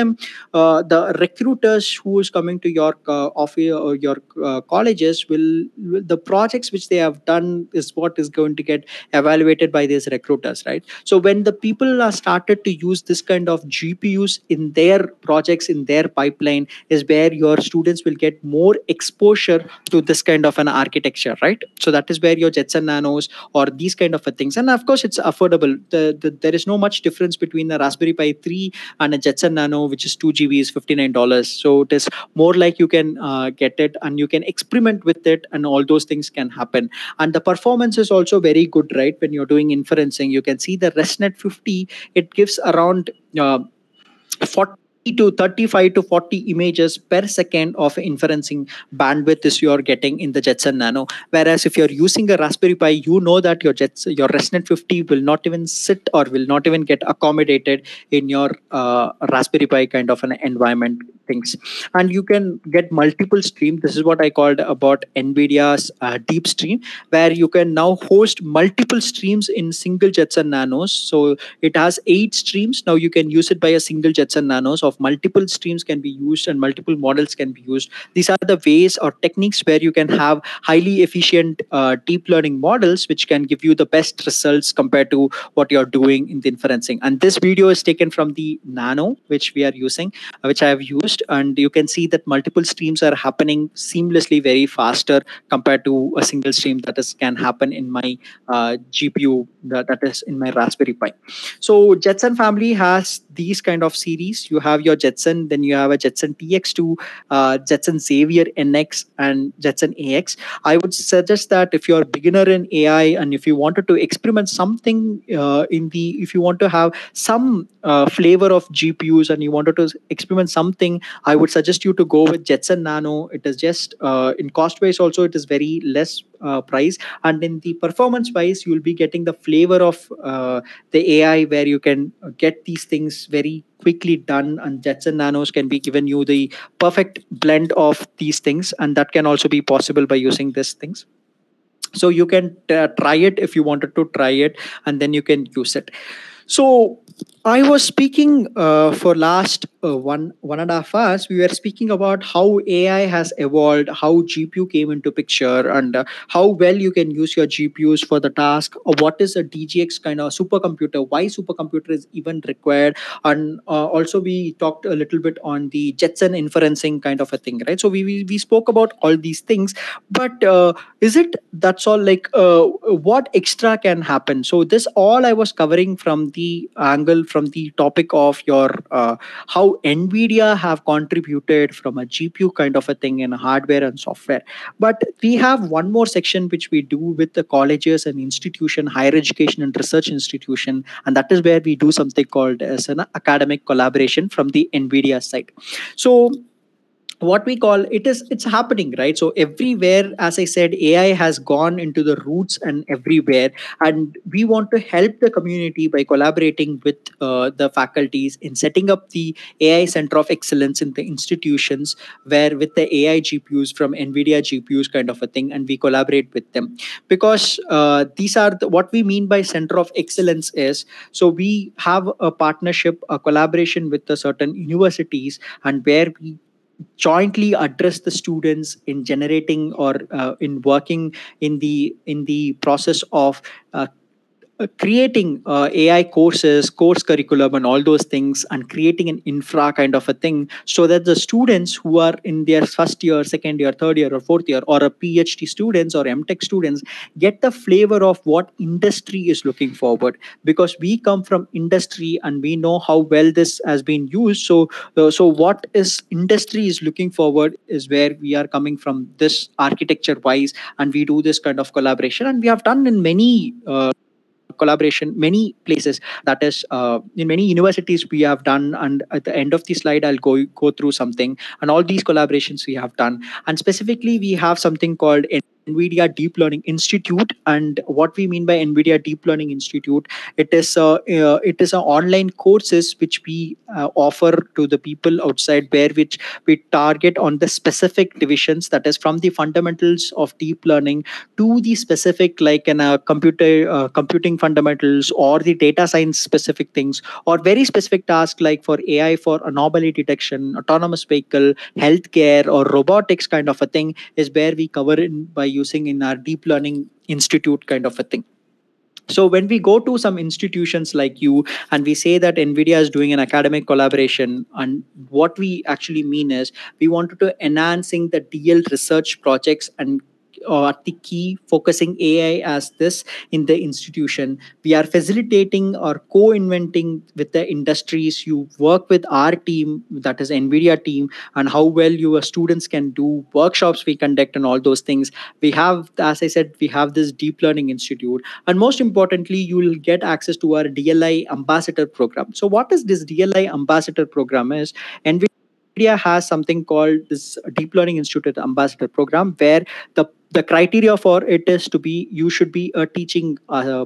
uh, the recruiters who is coming to your uh, office or your uh, colleges will, will the projects which they have done is what is going to get evaluated by these recruiters right? So when the people are started to use this kind of gpus in their projects in their pipeline is where your students will get more exposure to this kind of an architecture right? So that is where your jetson nanos or these kind of things. And of course it's affordable. The, the, there is no much difference between a raspberry pi 3 and a jetson nano which is 2 gb is $59 so it is more like you can uh, get it and you can experiment with it and all those things can happen. And the performance is also very good right? When you're doing inferencing you can see the resnet 50 it gives around uh, 40 to 35 to 40 images per second of inferencing bandwidth is you're getting in the Jetson Nano. Whereas if you're using a Raspberry Pi, you know that your Jets, your ResNet 50 will not even sit or will not even get accommodated in your uh, Raspberry Pi kind of an environment things. And you can get multiple stream. This is what I called about NVIDIA's uh, DeepStream, where you can now host multiple streams in single Jetson Nanos. So it has eight streams. Now you can use it by a single Jetson Nanos of multiple streams can be used and multiple models can be used. These are the ways or techniques where you can have highly efficient uh, deep learning models, which can give you the best results compared to what you're doing in the inferencing. And this video is taken from the Nano, which we are using, uh, which I have used. And you can see that multiple streams are happening seamlessly very faster compared to a single stream that is can happen in my uh, GPU that, that is in my Raspberry Pi. So Jetson family has these kind of series. You have your Jetson, then you have a Jetson TX2, uh, Jetson Xavier NX, and Jetson AGX. I would suggest that if you're a beginner in AI and if you wanted to experiment something uh, in the, if you want to have some uh, flavor of GPUs and you wanted to experiment something, I would suggest you to go with Jetson Nano. It is just uh, in cost wise also it is very less uh, price. And in the performance wise you will be getting the flavor of uh, the ai where you can get these things very quickly done and jetson nanos can be given you the perfect blend of these things and that can also be possible by using these things. So you can uh, try it if you wanted to try it and then you can use it. So I was speaking uh, for last uh, one one and a half hours. We were speaking about how AI has evolved, how GPU came into picture, and uh, how well you can use your GPUs for the task. Or what is a DGX kind of supercomputer? Why supercomputer is even required? And uh, also we talked a little bit on the Jetson inferencing kind of a thing, right? So we we, we spoke about all these things, but uh, is it that's all? Like uh, what extra can happen? So this all I was covering from the angle from the topic of your uh, how nvidia have contributed from a gpu kind of a thing in hardware and software. But we have one more section which we do with the colleges and institution higher education and research institution and that is where we do something called as an academic collaboration from the nvidia side. So what we call it is it's happening right? So everywhere as i said ai has gone into the roots and everywhere. And we want to help the community by collaborating with uh, the faculties in setting up the ai center of excellence in the institutions where with the ai gpus from nvidia gpus kind of a thing and we collaborate with them. Because uh, these are the, what we mean by center of excellence is so we have a partnership a collaboration with the certain universities and where we jointly address the students in generating or uh, in working in the in the process of uh, creating uh, AI courses, course curriculum, and all those things, and creating an infra kind of a thing, so that the students who are in their first year, second year, third year, or fourth year, or a PhD students or MTech students get the flavor of what industry is looking forward. Because we come from industry and we know how well this has been used. So, uh, so what is industry is looking forward is where we are coming from this architecture wise, and we do this kind of collaboration, and we have done in many. Uh, collaboration many places. That is uh, in many universities we have done and at the end of the slide i'll go go through something and all these collaborations we have done. And specifically we have something called NVIDIA Deep Learning Institute. And what we mean by NVIDIA Deep Learning Institute, it is a, uh, it is an online courses which we uh, offer to the people outside, where which we target on the specific divisions, that is from the fundamentals of deep learning to the specific like in a computer uh, computing fundamentals or the data science specific things or very specific tasks like for AI for anomaly detection, autonomous vehicle, healthcare or robotics kind of a thing is where we cover in by using in our deep learning institute kind of a thing. So when we go to some institutions like you and we say that nvidia is doing an academic collaboration and what we actually mean is we wanted to enhancing the dl research projects and or the key focusing AI as this in the institution. We are facilitating or co-inventing with the industries. You work with our team, that is NVIDIA team, and how well your students can do workshops we conduct and all those things. We have, as I said, we have this deep learning institute. And most importantly, you will get access to our DLI ambassador program. So what is this DLI ambassador program is? NVIDIA NVIDIA has something called this Deep Learning Institute Ambassador Program, where the the criteria for it is to be you should be a teaching uh,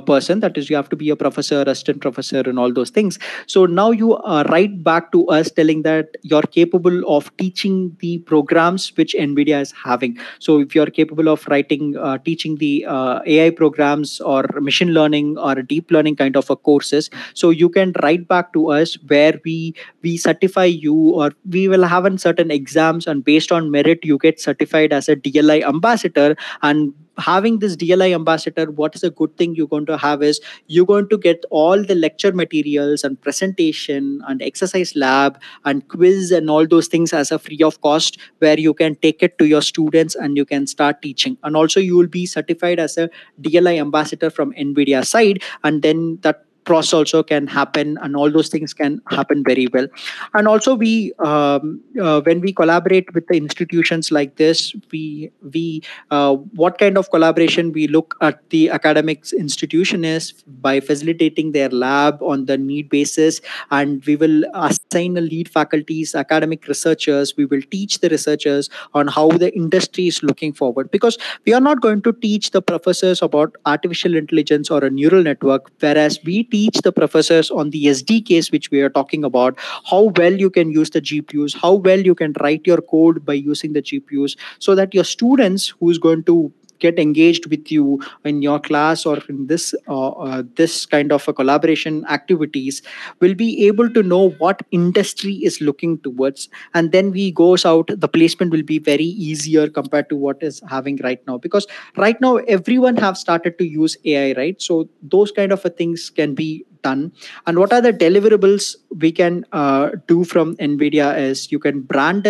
person that is you have to be a professor assistant professor and all those things. So now you uh, write back to us telling that you're capable of teaching the programs which nvidia is having. So if you're capable of writing uh, teaching the uh, ai programs or machine learning or deep learning kind of a courses so you can write back to us where we we certify you or we will have in certain exams and based on merit you get certified as a dli ambassador and having this DLI ambassador, what is a good thing you're going to have is you're going to get all the lecture materials and presentation and exercise lab and quiz and all those things as a free of cost where you can take it to your students and you can start teaching. And also you will be certified as a DLI ambassador from NVIDIA side. And then that process also can happen and all those things can happen very well. And also we um, uh, when we collaborate with the institutions like this we we uh, what kind of collaboration we look at the academics institution is by facilitating their lab on the need basis and we will assign the lead faculties academic researchers we will teach the researchers on how the industry is looking forward. Because we are not going to teach the professors about artificial intelligence or a neural network whereas we teach the professors on the SDKs, which we are talking about, how well you can use the GPUs, how well you can write your code by using the GPUs, so that your students who's going to get engaged with you in your class or in this uh, uh, this kind of a collaboration activities will be able to know what industry is looking towards. And then we goes out the placement will be very easier compared to what is having right now. Because right now everyone have started to use ai right? So those kind of things can be done and what are the deliverables we can uh, do from nvidia is you can brand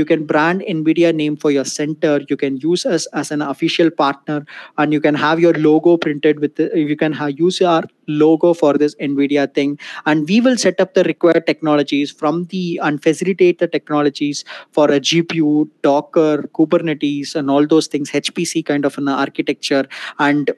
you can brand nvidia name for your center. You can use us as an official partner and you can have your logo printed with the, you can have, use our logo for this nvidia thing. And we will set up the required technologies from the and facilitate the technologies for a gpu docker kubernetes and all those things hpc kind of an architecture. And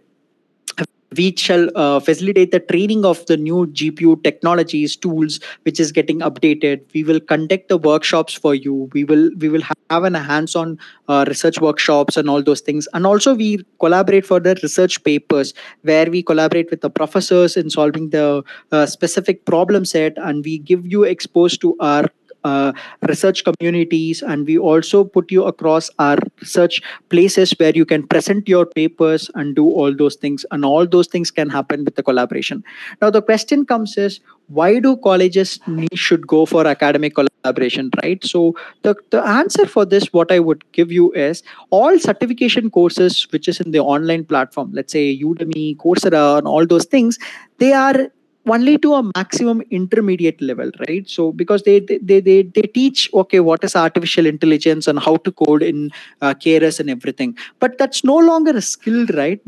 we shall uh, facilitate the training of the new GPU technologies, tools, which is getting updated. We will conduct the workshops for you. We will we will have an hands-on uh, research workshops and all those things. And also we collaborate for the research papers where we collaborate with the professors in solving the uh, specific problem set, and we give you exposed to our uh, research communities and we also put you across our research places where you can present your papers and do all those things and all those things can happen with the collaboration. Now the question comes is why do colleges need, should go for academic collaboration right? So the, the answer for this what i would give you is all certification courses which is in the online platform let's say udemy coursera and all those things they are only to a maximum intermediate level right? So because they they they, they teach okay what is artificial intelligence and how to code in uh, and everything. But that's no longer a skill right?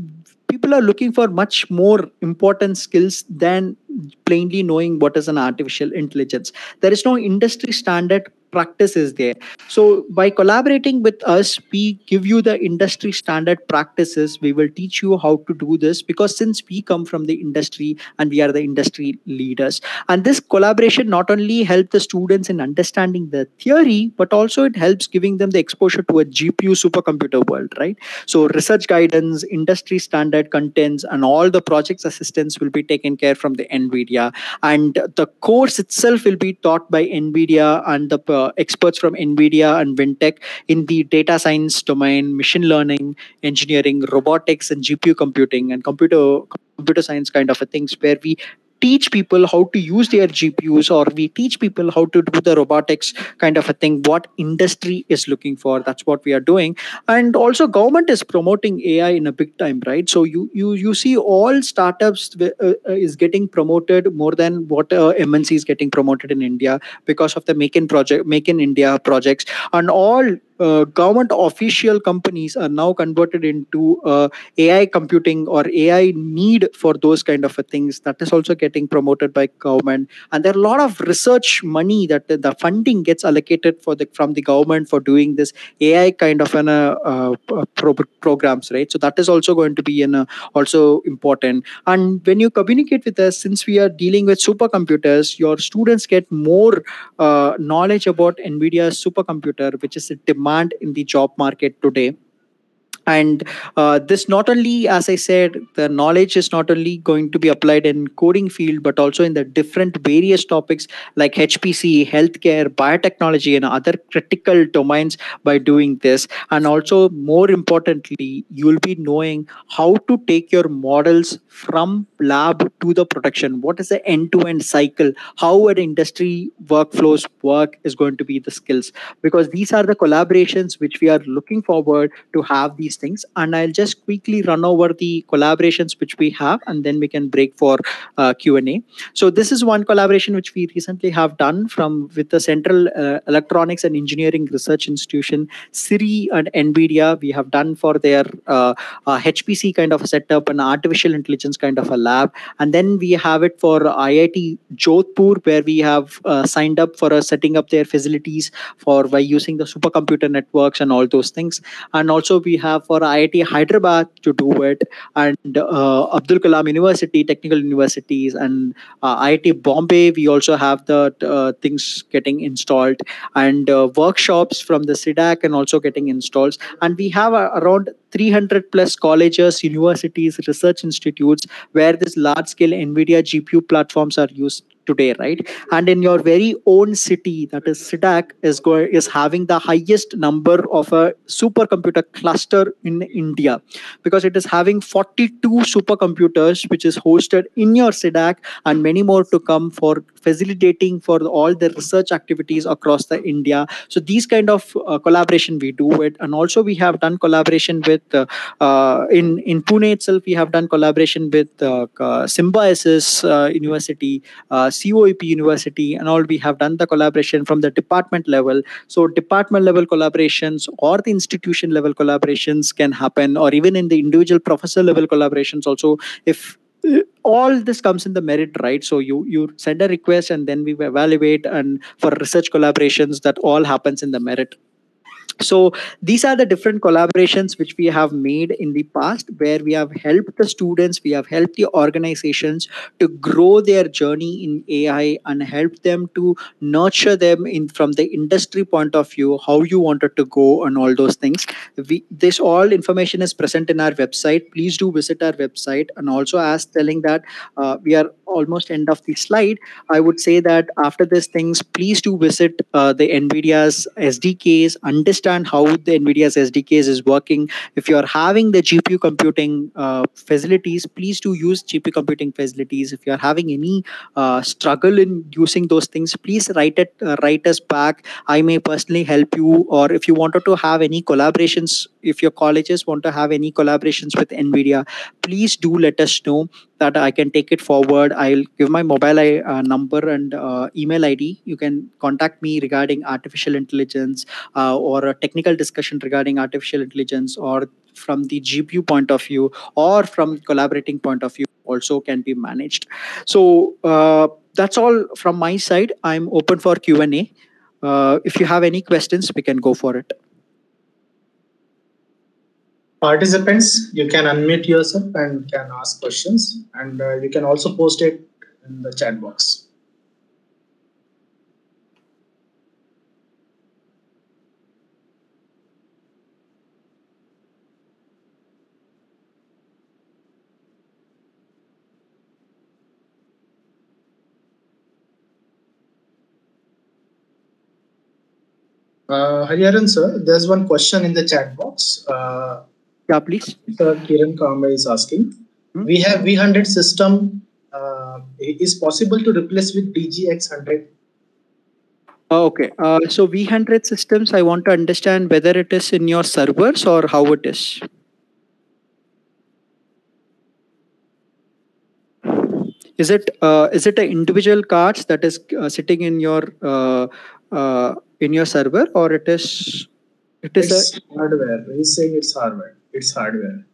People are looking for much more important skills than plainly knowing what is an artificial intelligence. There is no industry standard practice is there. So by collaborating with us we give you the industry standard practices. We will teach you how to do this because since we come from the industry and we are the industry leaders. And this collaboration not only help the students in understanding the theory but also it helps giving them the exposure to a gpu supercomputer world right? So research guidance industry standard contents and all the projects assistance will be taken care from the nvidia. And the course itself will be taught by nvidia and the uh, experts from NVIDIA and Vintech in the data science domain, machine learning, engineering, robotics, and GPU computing and computer computer science kind of a things where we teach people how to use their gpus or we teach people how to do the robotics kind of a thing what industry is looking for. That's what we are doing. And also government is promoting ai in a big time right? So you you you see all startups uh, uh, is getting promoted more than what uh, mnc is getting promoted in india because of the make in project make in india projects. And all uh, government official companies are now converted into uh, AI computing or AI need for those kind of things. That is also getting promoted by government, and there are a lot of research money that the, the funding gets allocated for the from the government for doing this AI kind of an uh, uh, pro- programs, right? So that is also going to be an uh, also important. And when you communicate with us, since we are dealing with supercomputers, your students get more uh, knowledge about NVIDIA's supercomputer, which is a in the job market today and uh, this not only as i said the knowledge is not only going to be applied in coding field but also in the different various topics like hpc healthcare biotechnology and other critical domains by doing this. And also more importantly you will be knowing how to take your models from lab to the production. What is the end to end cycle? How an industry workflows work is going to be the skills. Because these are the collaborations which we are looking forward to have these these things and i'll just quickly run over the collaborations which we have and then we can break for uh, q&a so this is one collaboration which we recently have done from with the central uh, electronics and engineering research institution CEERI and nvidia. We have done for their uh, hpc kind of a setup and artificial intelligence kind of a lab. And then we have it for iit jodhpur where we have uh, signed up for setting up their facilities for by using the supercomputer networks and all those things. And also we have for IIT Hyderabad to do it, and uh, Abdul Kalam University, technical universities, and uh, IIT Bombay. We also have the uh, things getting installed, and uh, workshops from the CDAC and also getting installed. And we have around 300 plus colleges, universities, research institutes where this large scale NVIDIA GPU platforms are used today right? And in your very own city that is CDAC is going is having the highest number of a supercomputer cluster in India. Because it is having 42 supercomputers which is hosted in your CDAC and many more to come for facilitating for all the research activities across the India. So these kind of uh, collaboration we do it and also we have done collaboration with uh, uh, in in Pune itself we have done collaboration with uh, Symbiosis uh, University uh, COEP University and all, we have done the collaboration from the department level. So department level collaborations or the institution level collaborations can happen, or even in the individual professor level collaborations also. If uh, all this comes in the merit right so you you send a request and then we evaluate and for research collaborations that all happens in the merit so these are the different collaborations which we have made in the past where we have helped the students we have helped the organizations to grow their journey in ai and help them to nurture them in from the industry point of view how you wanted to go and all those things. We this all information is present in our website. Please do visit our website. And also as telling that uh, we are almost end of the slide i would say that after these things please do visit uh, the nvidia's sdks understand how the nvidia's sdks is working. If you are having the gpu computing uh, facilities please do use gpu computing facilities. If you are having any uh, struggle in using those things please write it uh, write us back. I may personally help you or if you wanted to have any collaborations if your colleges want to have any collaborations with nvidia please do let us know that i can take it forward. I'll give my mobile uh, number and uh, email id you can contact me regarding artificial intelligence uh, or a technical discussion regarding artificial intelligence or from the gpu point of view or from collaborating point of view also can be managed. So uh, that's all from my side. I'm open for q&a uh, if you have any questions we can go for it. Participants, you can unmute yourself and can ask questions, and uh, you can also post it in the chat box. Uh, Hariharan sir, there's one question in the chat box. Uh, yeah please Sir Kiran Kamble is asking. Hmm? We have V100 system. Uh, is possible to replace with DGX100? Oh, okay uh, so v100 systems i want to understand whether it is in your servers or how it is is it uh, is it an individual cards that is uh, sitting in your uh, uh, in your server or it is it is a It's hardware. He's saying it's hardware. It's hardware.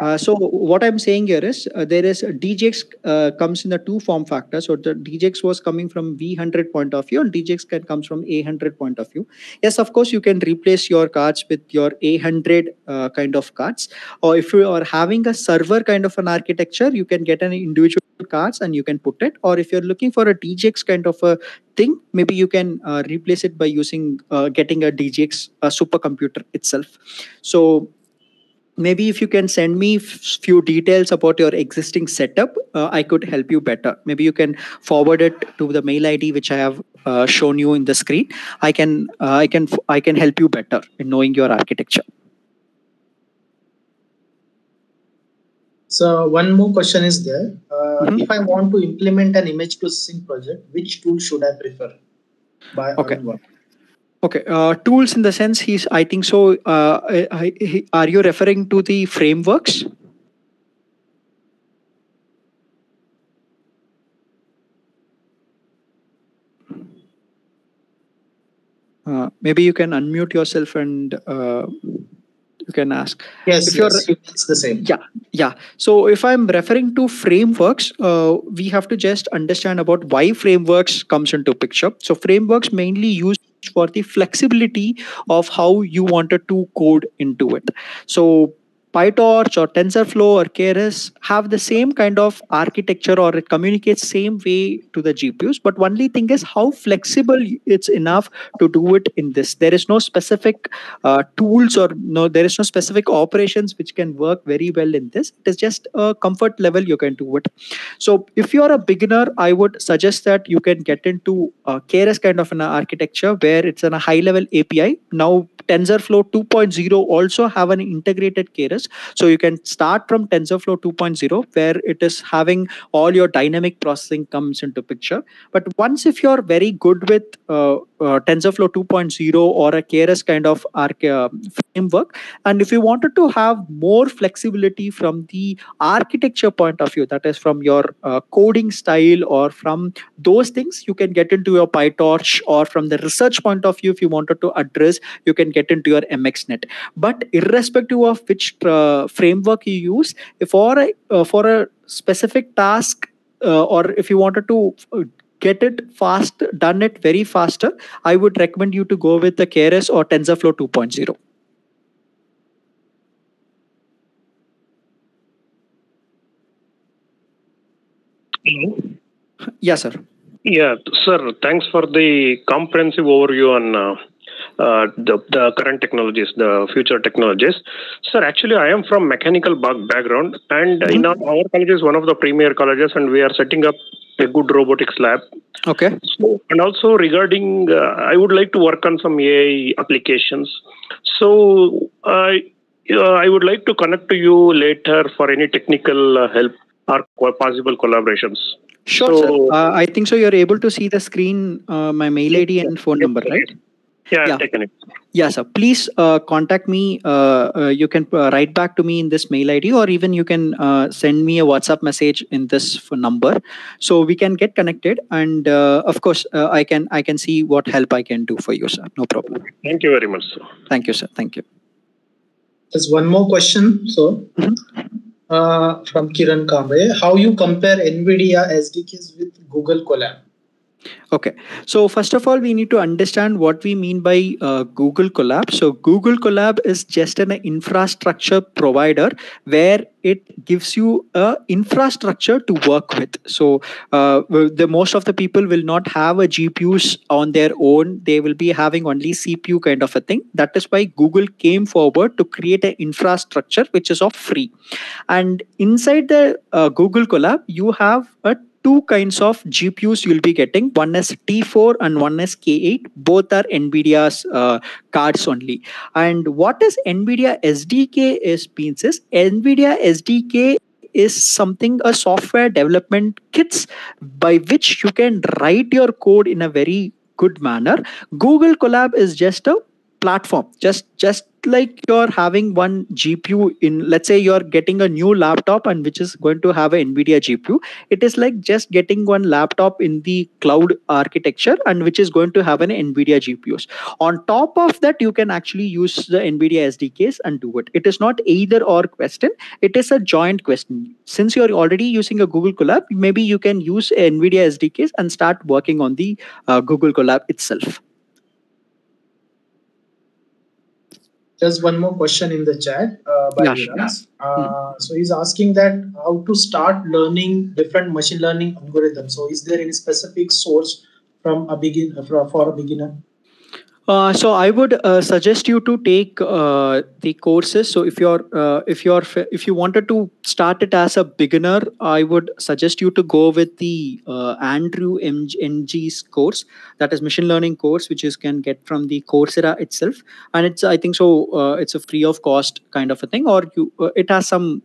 Uh, so what I'm saying here is uh, there is DGX uh, comes in the two form factors. So the DGX was coming from V100 point of view, and DGX can comes from A100 point of view. Yes, of course, you can replace your cards with your A100 uh, kind of cards, or if you are having a server kind of an architecture, you can get an individual cards and you can put it. Or if you're looking for a DGX kind of a thing, maybe you can uh, replace it by using uh, getting a DGX supercomputer itself. So maybe if you can send me few details about your existing setup uh, i could help you better maybe you can forward it to the mail id which i have uh, shown you in the screen i can uh, i can i can help you better in knowing your architecture So one more question is there. Uh, Mhm. If I want to implement an image processing project, which tool should I prefer? By Okay. Okay uh, tools in the sense he's i think so uh, I, I, he- are you referring to the frameworks uh, maybe you can unmute yourself and uh, you can ask Yes, If you're- yes, it's the same. Yeah, yeah. So if I'm referring to frameworks, uh, we have to just understand about why frameworks comes into picture. So frameworks mainly used for the flexibility of how you wanted to code into it. So PyTorch or TensorFlow or Keras have the same kind of architecture or it communicates same way to the GPUs. But only thing is how flexible it's enough to do it in this. There is no specific uh, tools or no, there is no specific operations which can work very well in this. It is just a comfort level you can do it. So if you are a beginner, I would suggest that you can get into uh, Keras kind of an architecture where it's on a high level API. Now TensorFlow 2.0 also have an integrated Keras. So you can start from TensorFlow 2.0 where it is having all your dynamic processing comes into picture. But once if you're very good with uh, uh, TensorFlow 2.0 or a Keras kind of uh, framework, and if you wanted to have more flexibility from the architecture point of view, that is from your uh, coding style or from those things, you can get into your PyTorch or from the research point of view, if you wanted to address, you can get into your MXNet. But irrespective of which uh, framework you use, if for a, uh, for a specific task uh, or if you wanted to uh, get it fast, done it very faster, I would recommend you to go with the Keras or TensorFlow 2.0. Hello. Yes, sir. Yeah, sir, thanks for the comprehensive overview on uh, the, the current technologies, the future technologies. Sir, actually, I am from mechanical background, and in our, our college is one of the premier colleges, and we are setting up a good robotics lab. Okay. So, and also regarding, uh, I would like to work on some AI applications. So, I uh, I would like to connect to you later for any technical uh, help or co- possible collaborations. Sure, So- sir. Uh, I think so. You're able to see the screen, uh, my mail ID and phone Yes, number, right? Yeah, Yeah. I've taken it. Yeah, sir. Please uh, contact me. Uh, uh, you can uh, write back to me in this mail ID, or even you can uh, send me a WhatsApp message in this phone number, so we can get connected. And uh, of course, uh, I can I can see what help I can do for you, sir. No problem. Thank you very much, sir. Thank you, sir. Thank you. There's one more question, so Mhm. uh, from Kiran Kamble. How you compare NVIDIA SDKs with Google Colab? Okay. So first of all, we need to understand what we mean by uh, Google Colab. So Google Colab is just an infrastructure provider where it gives you a infrastructure to work with. So uh, the most of the people will not have a GPUs on their own. They will be having only CPU kind of a thing. That is why Google came forward to create an infrastructure which is of free. And inside the uh, Google Colab, you have a two kinds of GPUs you'll be getting. One is T4 and one is K8. Both are NVIDIA's uh, cards only. And what is NVIDIA SDK is means is NVIDIA SDK is something a software development kits by which you can write your code in a very good manner. Google Colab is just a platform. Just just like you're having one gpu in let's say you're getting a new laptop and which is going to have a nvidia gpu it is like just getting one laptop in the cloud architecture and which is going to have an nvidia gpus on top of that you can actually use the nvidia sdks and do it. It is not either or question. It is a joint question. Since you're already using a google colab maybe you can use nvidia sdks and start working on the uh, google colab itself There's one more question in the chat uh, by Yeah. Uh, So he's asking that how to start learning different machine learning algorithms. So is there any specific source from a begin for, for a beginner? Uh, so I would uh, suggest you to take uh, the courses. So if you're uh, if you're if you wanted to start it as a beginner, I would suggest you to go with the uh, Andrew Ng's course, that is machine learning course, which you can get from the Coursera itself, and it's I think so it's a free of cost kind of a thing, or you it has some.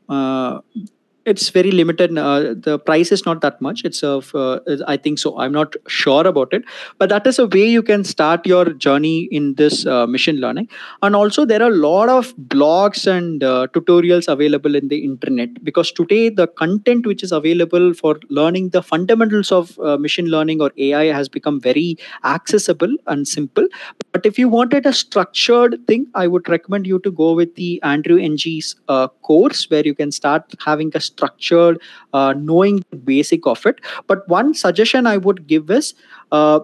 It's very limited. Uh, the price is not that much. It's of uh, I think so. I'm not sure about it, but that is a way you can start your journey in this uh, machine learning and also there are a lot of blogs and uh, tutorials available in the internet because today the content which is available for learning the fundamentals of uh, machine learning or ai has become very accessible and simple but if you wanted a structured thing i would recommend you to go with the andrew ng's uh, course where you can start having a structured uh, knowing the basic of it. But one suggestion i would give is uh,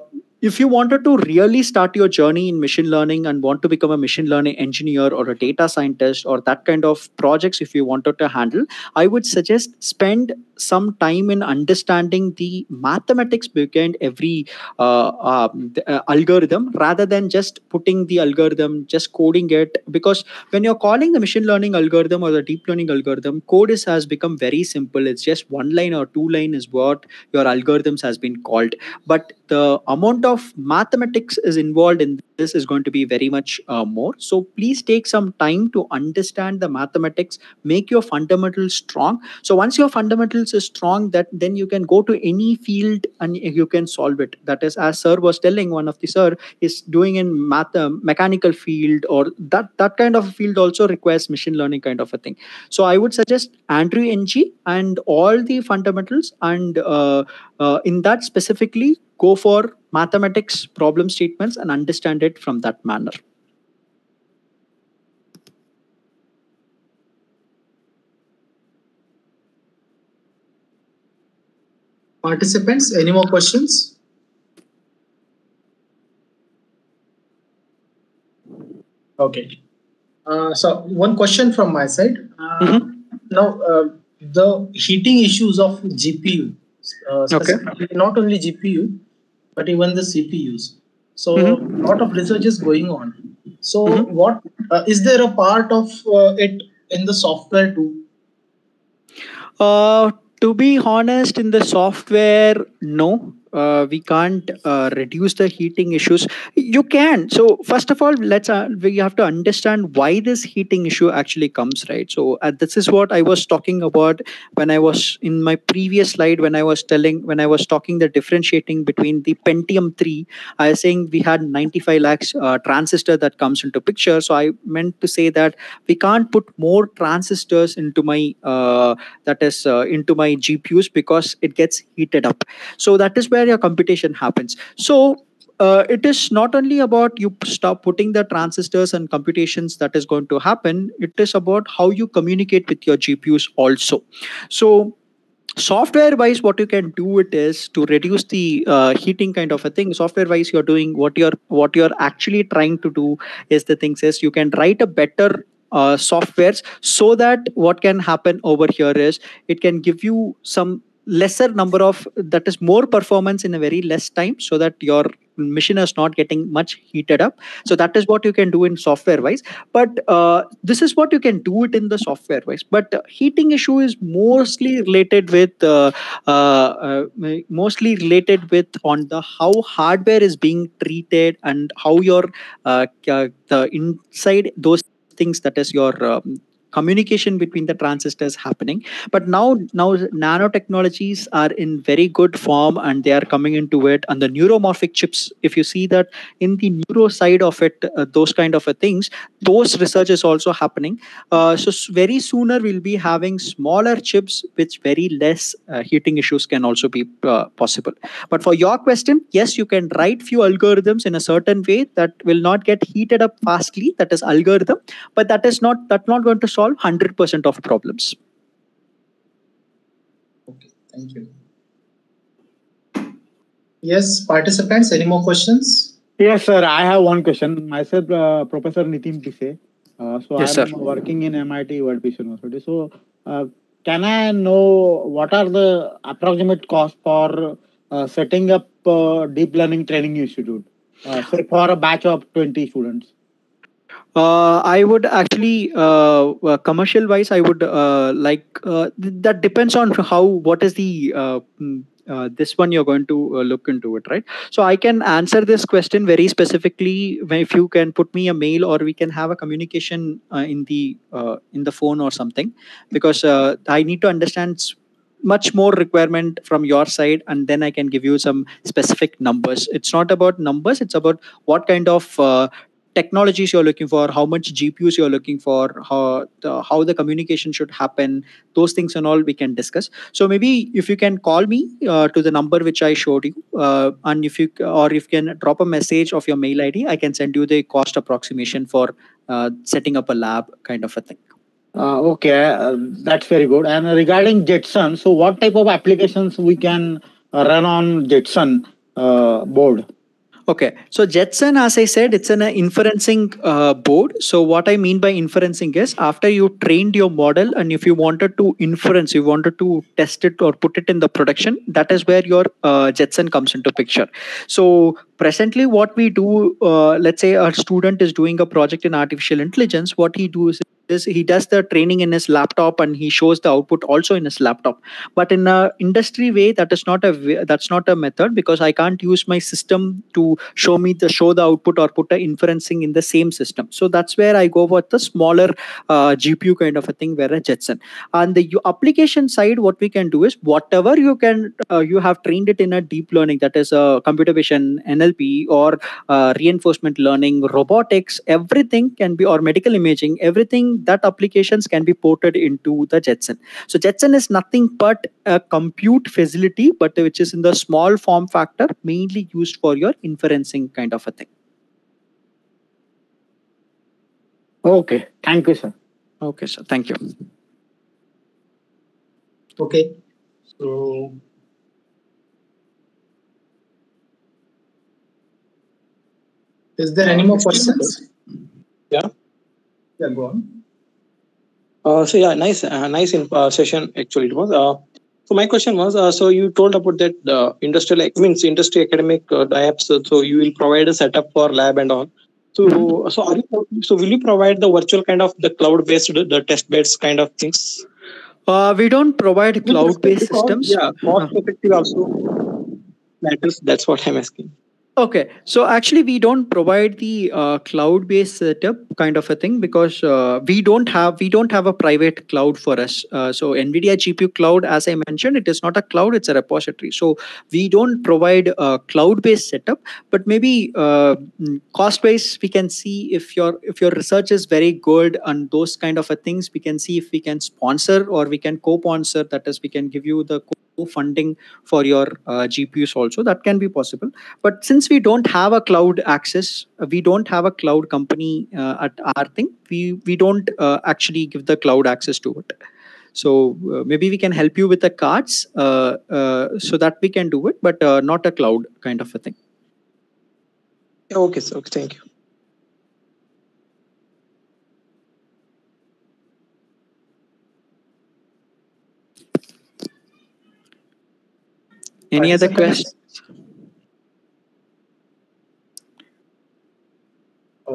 if you wanted to really start your journey in machine learning and want to become a machine learning engineer or a data scientist or that kind of projects if you wanted to handle i would suggest spend some time in understanding the mathematics behind every uh, uh, uh, algorithm rather than just putting the algorithm just coding it. Because when you're calling the machine learning algorithm or the deep learning algorithm code is has become very simple. It's just one line or two line is what your algorithms has been called. But the amount of mathematics is involved in this is going to be very much uh, more. So please take some time to understand the mathematics make your fundamentals strong. So once your fundamentals is strong that then you can go to any field and you can solve it. That is as sir was telling one of the sir is doing in math uh, mechanical field or that that kind of field also requires machine learning kind of a thing. So i would suggest andrew ng and all the fundamentals and uh, uh, in that specifically go for mathematics problem statements and understand it it from that manner. Participants, any more questions? Okay. Uh, so one question from my side. Uh, mm -hmm. Now, uh, the heating issues of GPU, uh, okay. not only GPU, but even the CPUs. So a Mhm. lot of research is going on. So Mhm. what uh, is there a part of uh, it in the software too? Uh, to be honest, in the software, no. Uh, we can't uh, reduce the heating issues. You can. So first of all, let's uh, we have to understand why this heating issue actually comes, right? So uh, this is what I was talking about when I was in my previous slide when I was telling when I was talking the differentiating between the Pentium 3. I was saying we had 95 lakhs uh, transistor that comes into picture. So I meant to say that we can't put more transistors into my uh, that is into my gpus because it gets heated up so that is where your computation happens. So uh, it is not only about you stop putting the transistors and computations that is going to happen it is about how you communicate with your gpus also. So software wise what you can do it is to reduce the uh, heating kind of a thing. Software wise you're doing what you're what you're actually trying to do is the things is you can write a better uh, softwares so that what can happen over here is it can give you some lesser number of that is more performance in a very less time so that your machine is not getting much heated up. So that is what you can do in software wise. But uh, this is what you can do it in the software wise. But uh, heating issue is mostly related with uh, uh, uh, mostly related with on the how hardware is being treated and how your uh, the inside those things that is your um, communication between the transistors happening. But now now nanotechnologies are in very good form and they are coming into it. And the neuromorphic chips if you see that in the neuro side of it uh, those kind of things those research is also happening. Uh, so very sooner we'll be having smaller chips which very less uh, heating issues can also be uh, possible. But for your question yes you can write few algorithms in a certain way that will not get heated up fastly. That is algorithm. But that is not that's not going to solve 100% of problems Okay, thank you. Yes, participants, any more questions? Yes, sir. I have one question. Myself, uh, Professor Nitin Pise. Uh, so Yes, I'm sir. working in MIT World Peace University. So uh, can I know what are the approximate cost for uh, setting up uh, deep learning training institute, uh, say for a batch of 20 students? Uh, I would actually, uh, uh, commercial wise, I would uh, like uh, th- that depends on how what is the uh, mm, this one you're going to look into it, right? So I can answer this question very specifically if you can put me a mail or we can have a communication in the in the phone or something, because I need to understand. much more requirement from your side and then i can give you some specific numbers it's not about numbers it's about what kind of uh, technologies you're looking for how much gpus you're looking for how the, how the communication should happen those things and all we can discuss so maybe if you can call me uh, to the number which i showed you uh, and if you or if you can drop a message of your mail id i can send you the cost approximation for uh, setting up a lab kind of a thing Uh, okay, uh, that's very good. And regarding Jetson, so what type of applications we can run on Jetson uh, board? Okay, so Jetson, as I said, it's an uh, inferencing uh, board. So what I mean by inferencing is after you trained your model and if you wanted to inference, you wanted to test it or put it in the production, that is where your uh, Jetson comes into picture. So presently, what we do, uh, let's say a student is doing a project in artificial intelligence, what he does is he does the training in his laptop and he shows the output also in his laptop. But in a industry way that is not a that's not a method because i can't use my system to show me the show the output or put a inferencing in the same system. So that's where i go with the smaller uh, gpu kind of a thing where a jetson. On the application side what we can do is whatever you can uh, you have trained it in a deep learning that is a computer vision nlp or uh, reinforcement learning robotics everything can be or medical imaging everything that applications can be ported into the jetson so jetson is nothing but a compute facility but which is in the small form factor mainly used for your inferencing kind of a thing Okay, thank you, sir. okay so thank you Okay, so is there any more questions? Yeah. Yeah, go on. Uh, so yeah, nice, uh, nice in, uh, session. Actually, it was. Uh, so my question was, uh, so you told about that uh, industrial I means industry academic uh, apps. uh, So you will provide a setup for lab and all. So so are you, so will you provide the virtual kind of the cloud based the test beds kind of things? Uh, we don't provide cloud-based systems. Yeah, cost effective also matters. That's what I'm asking. Okay, so actually, we don't provide the uh, cloud-based setup kind of a thing because uh, we don't have we don't have a private cloud for us. Uh, so NVIDIA GPU Cloud, as I mentioned, it is not a cloud; it's a repository. So we don't provide a cloud-based setup. But maybe uh, mm, cost-wise, we can see if your if your research is very good and those kind of a things, we can see if we can sponsor or we can co-sponsor. That is, we can give you the co-funding for your uh, GPUs also. That can be possible but since we don't have a cloud access uh, we don't have a cloud company uh, at our thing we we don't uh, actually give the cloud access to it so uh, maybe we can help you with the cards uh, so that we can do it but not a cloud kind of a thing okay, so Okay, thank you. Any other questions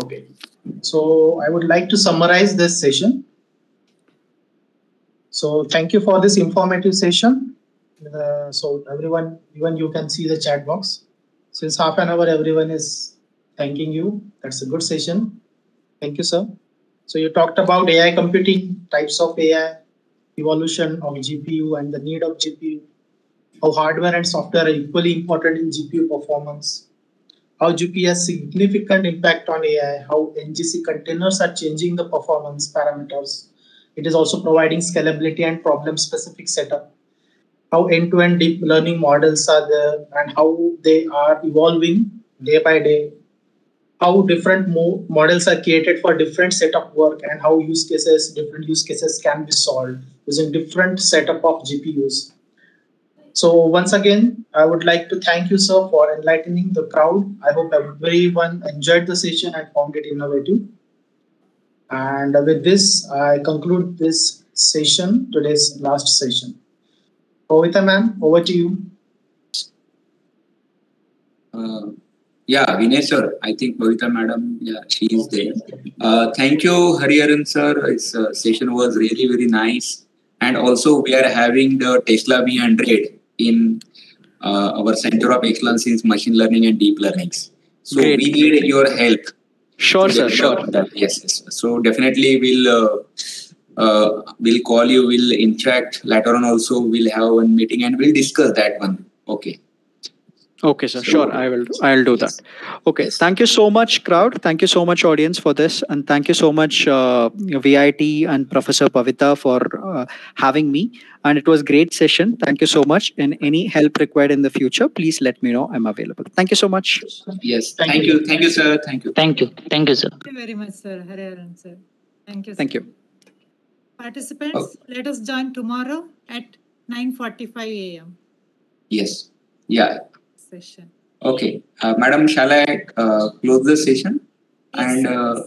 Okay. So I would like to summarize this session. So thank you for this informative session. Uh, so everyone, even you can see the chat box. Since half an hour, everyone is thanking you. That's a good session. Thank you, sir. So you talked about AI computing, types of AI, evolution of GPU and the need of GPU, how hardware and software are equally important in GPU performance, how GPU has significant impact on AI, how NGC containers are changing the performance parameters. It is also providing scalability and problem-specific setup. How end-to-end deep learning models are there and how they are evolving day by day. How different mo- models are created for different set of work and how use cases, different use cases can be solved using different setup of GPUs. So once again, I would like to thank you, sir, for enlightening the crowd. I hope everyone enjoyed the session and found it innovative. And with this, I conclude this session, today's last session. Povita ma'am, over to you. Uh, yeah, Vinay sir, I think Bhavita madam, yeah, she is there. Uh, thank you, Hariharan sir. This uh, session was really very nice. And also, we are having the Tesla V100 in uh, our Center of Excellence in Machine Learning and Deep Learnings. So Great. we need your help. sure sir sure that. Yes, yes. So definitely we'll uh, uh, we'll call you. We'll interact later on. Also, we'll have one meeting and we'll discuss that one. Okay. Okay, sir. Sure, I will. I'll do that. Okay. Thank you so much, crowd. Thank you so much, audience, for this, and thank you so much, uh, VIT and Professor Pavita for uh, having me. And it was a great session. Thank you so much. And any help required in the future, please let me know. I'm available. Thank you so much. Yes. Thank Thank, you. you. Thank you, sir. Thank you. Thank you. Thank you, sir. Thank you very much, sir. Hariharan, sir. Thank you. Thank you. Participants, let us join tomorrow at 9.45 a.m. Yes. Yeah. Session. Okay. Uh, Madam, shall I uh, close the session? Yes, and uh.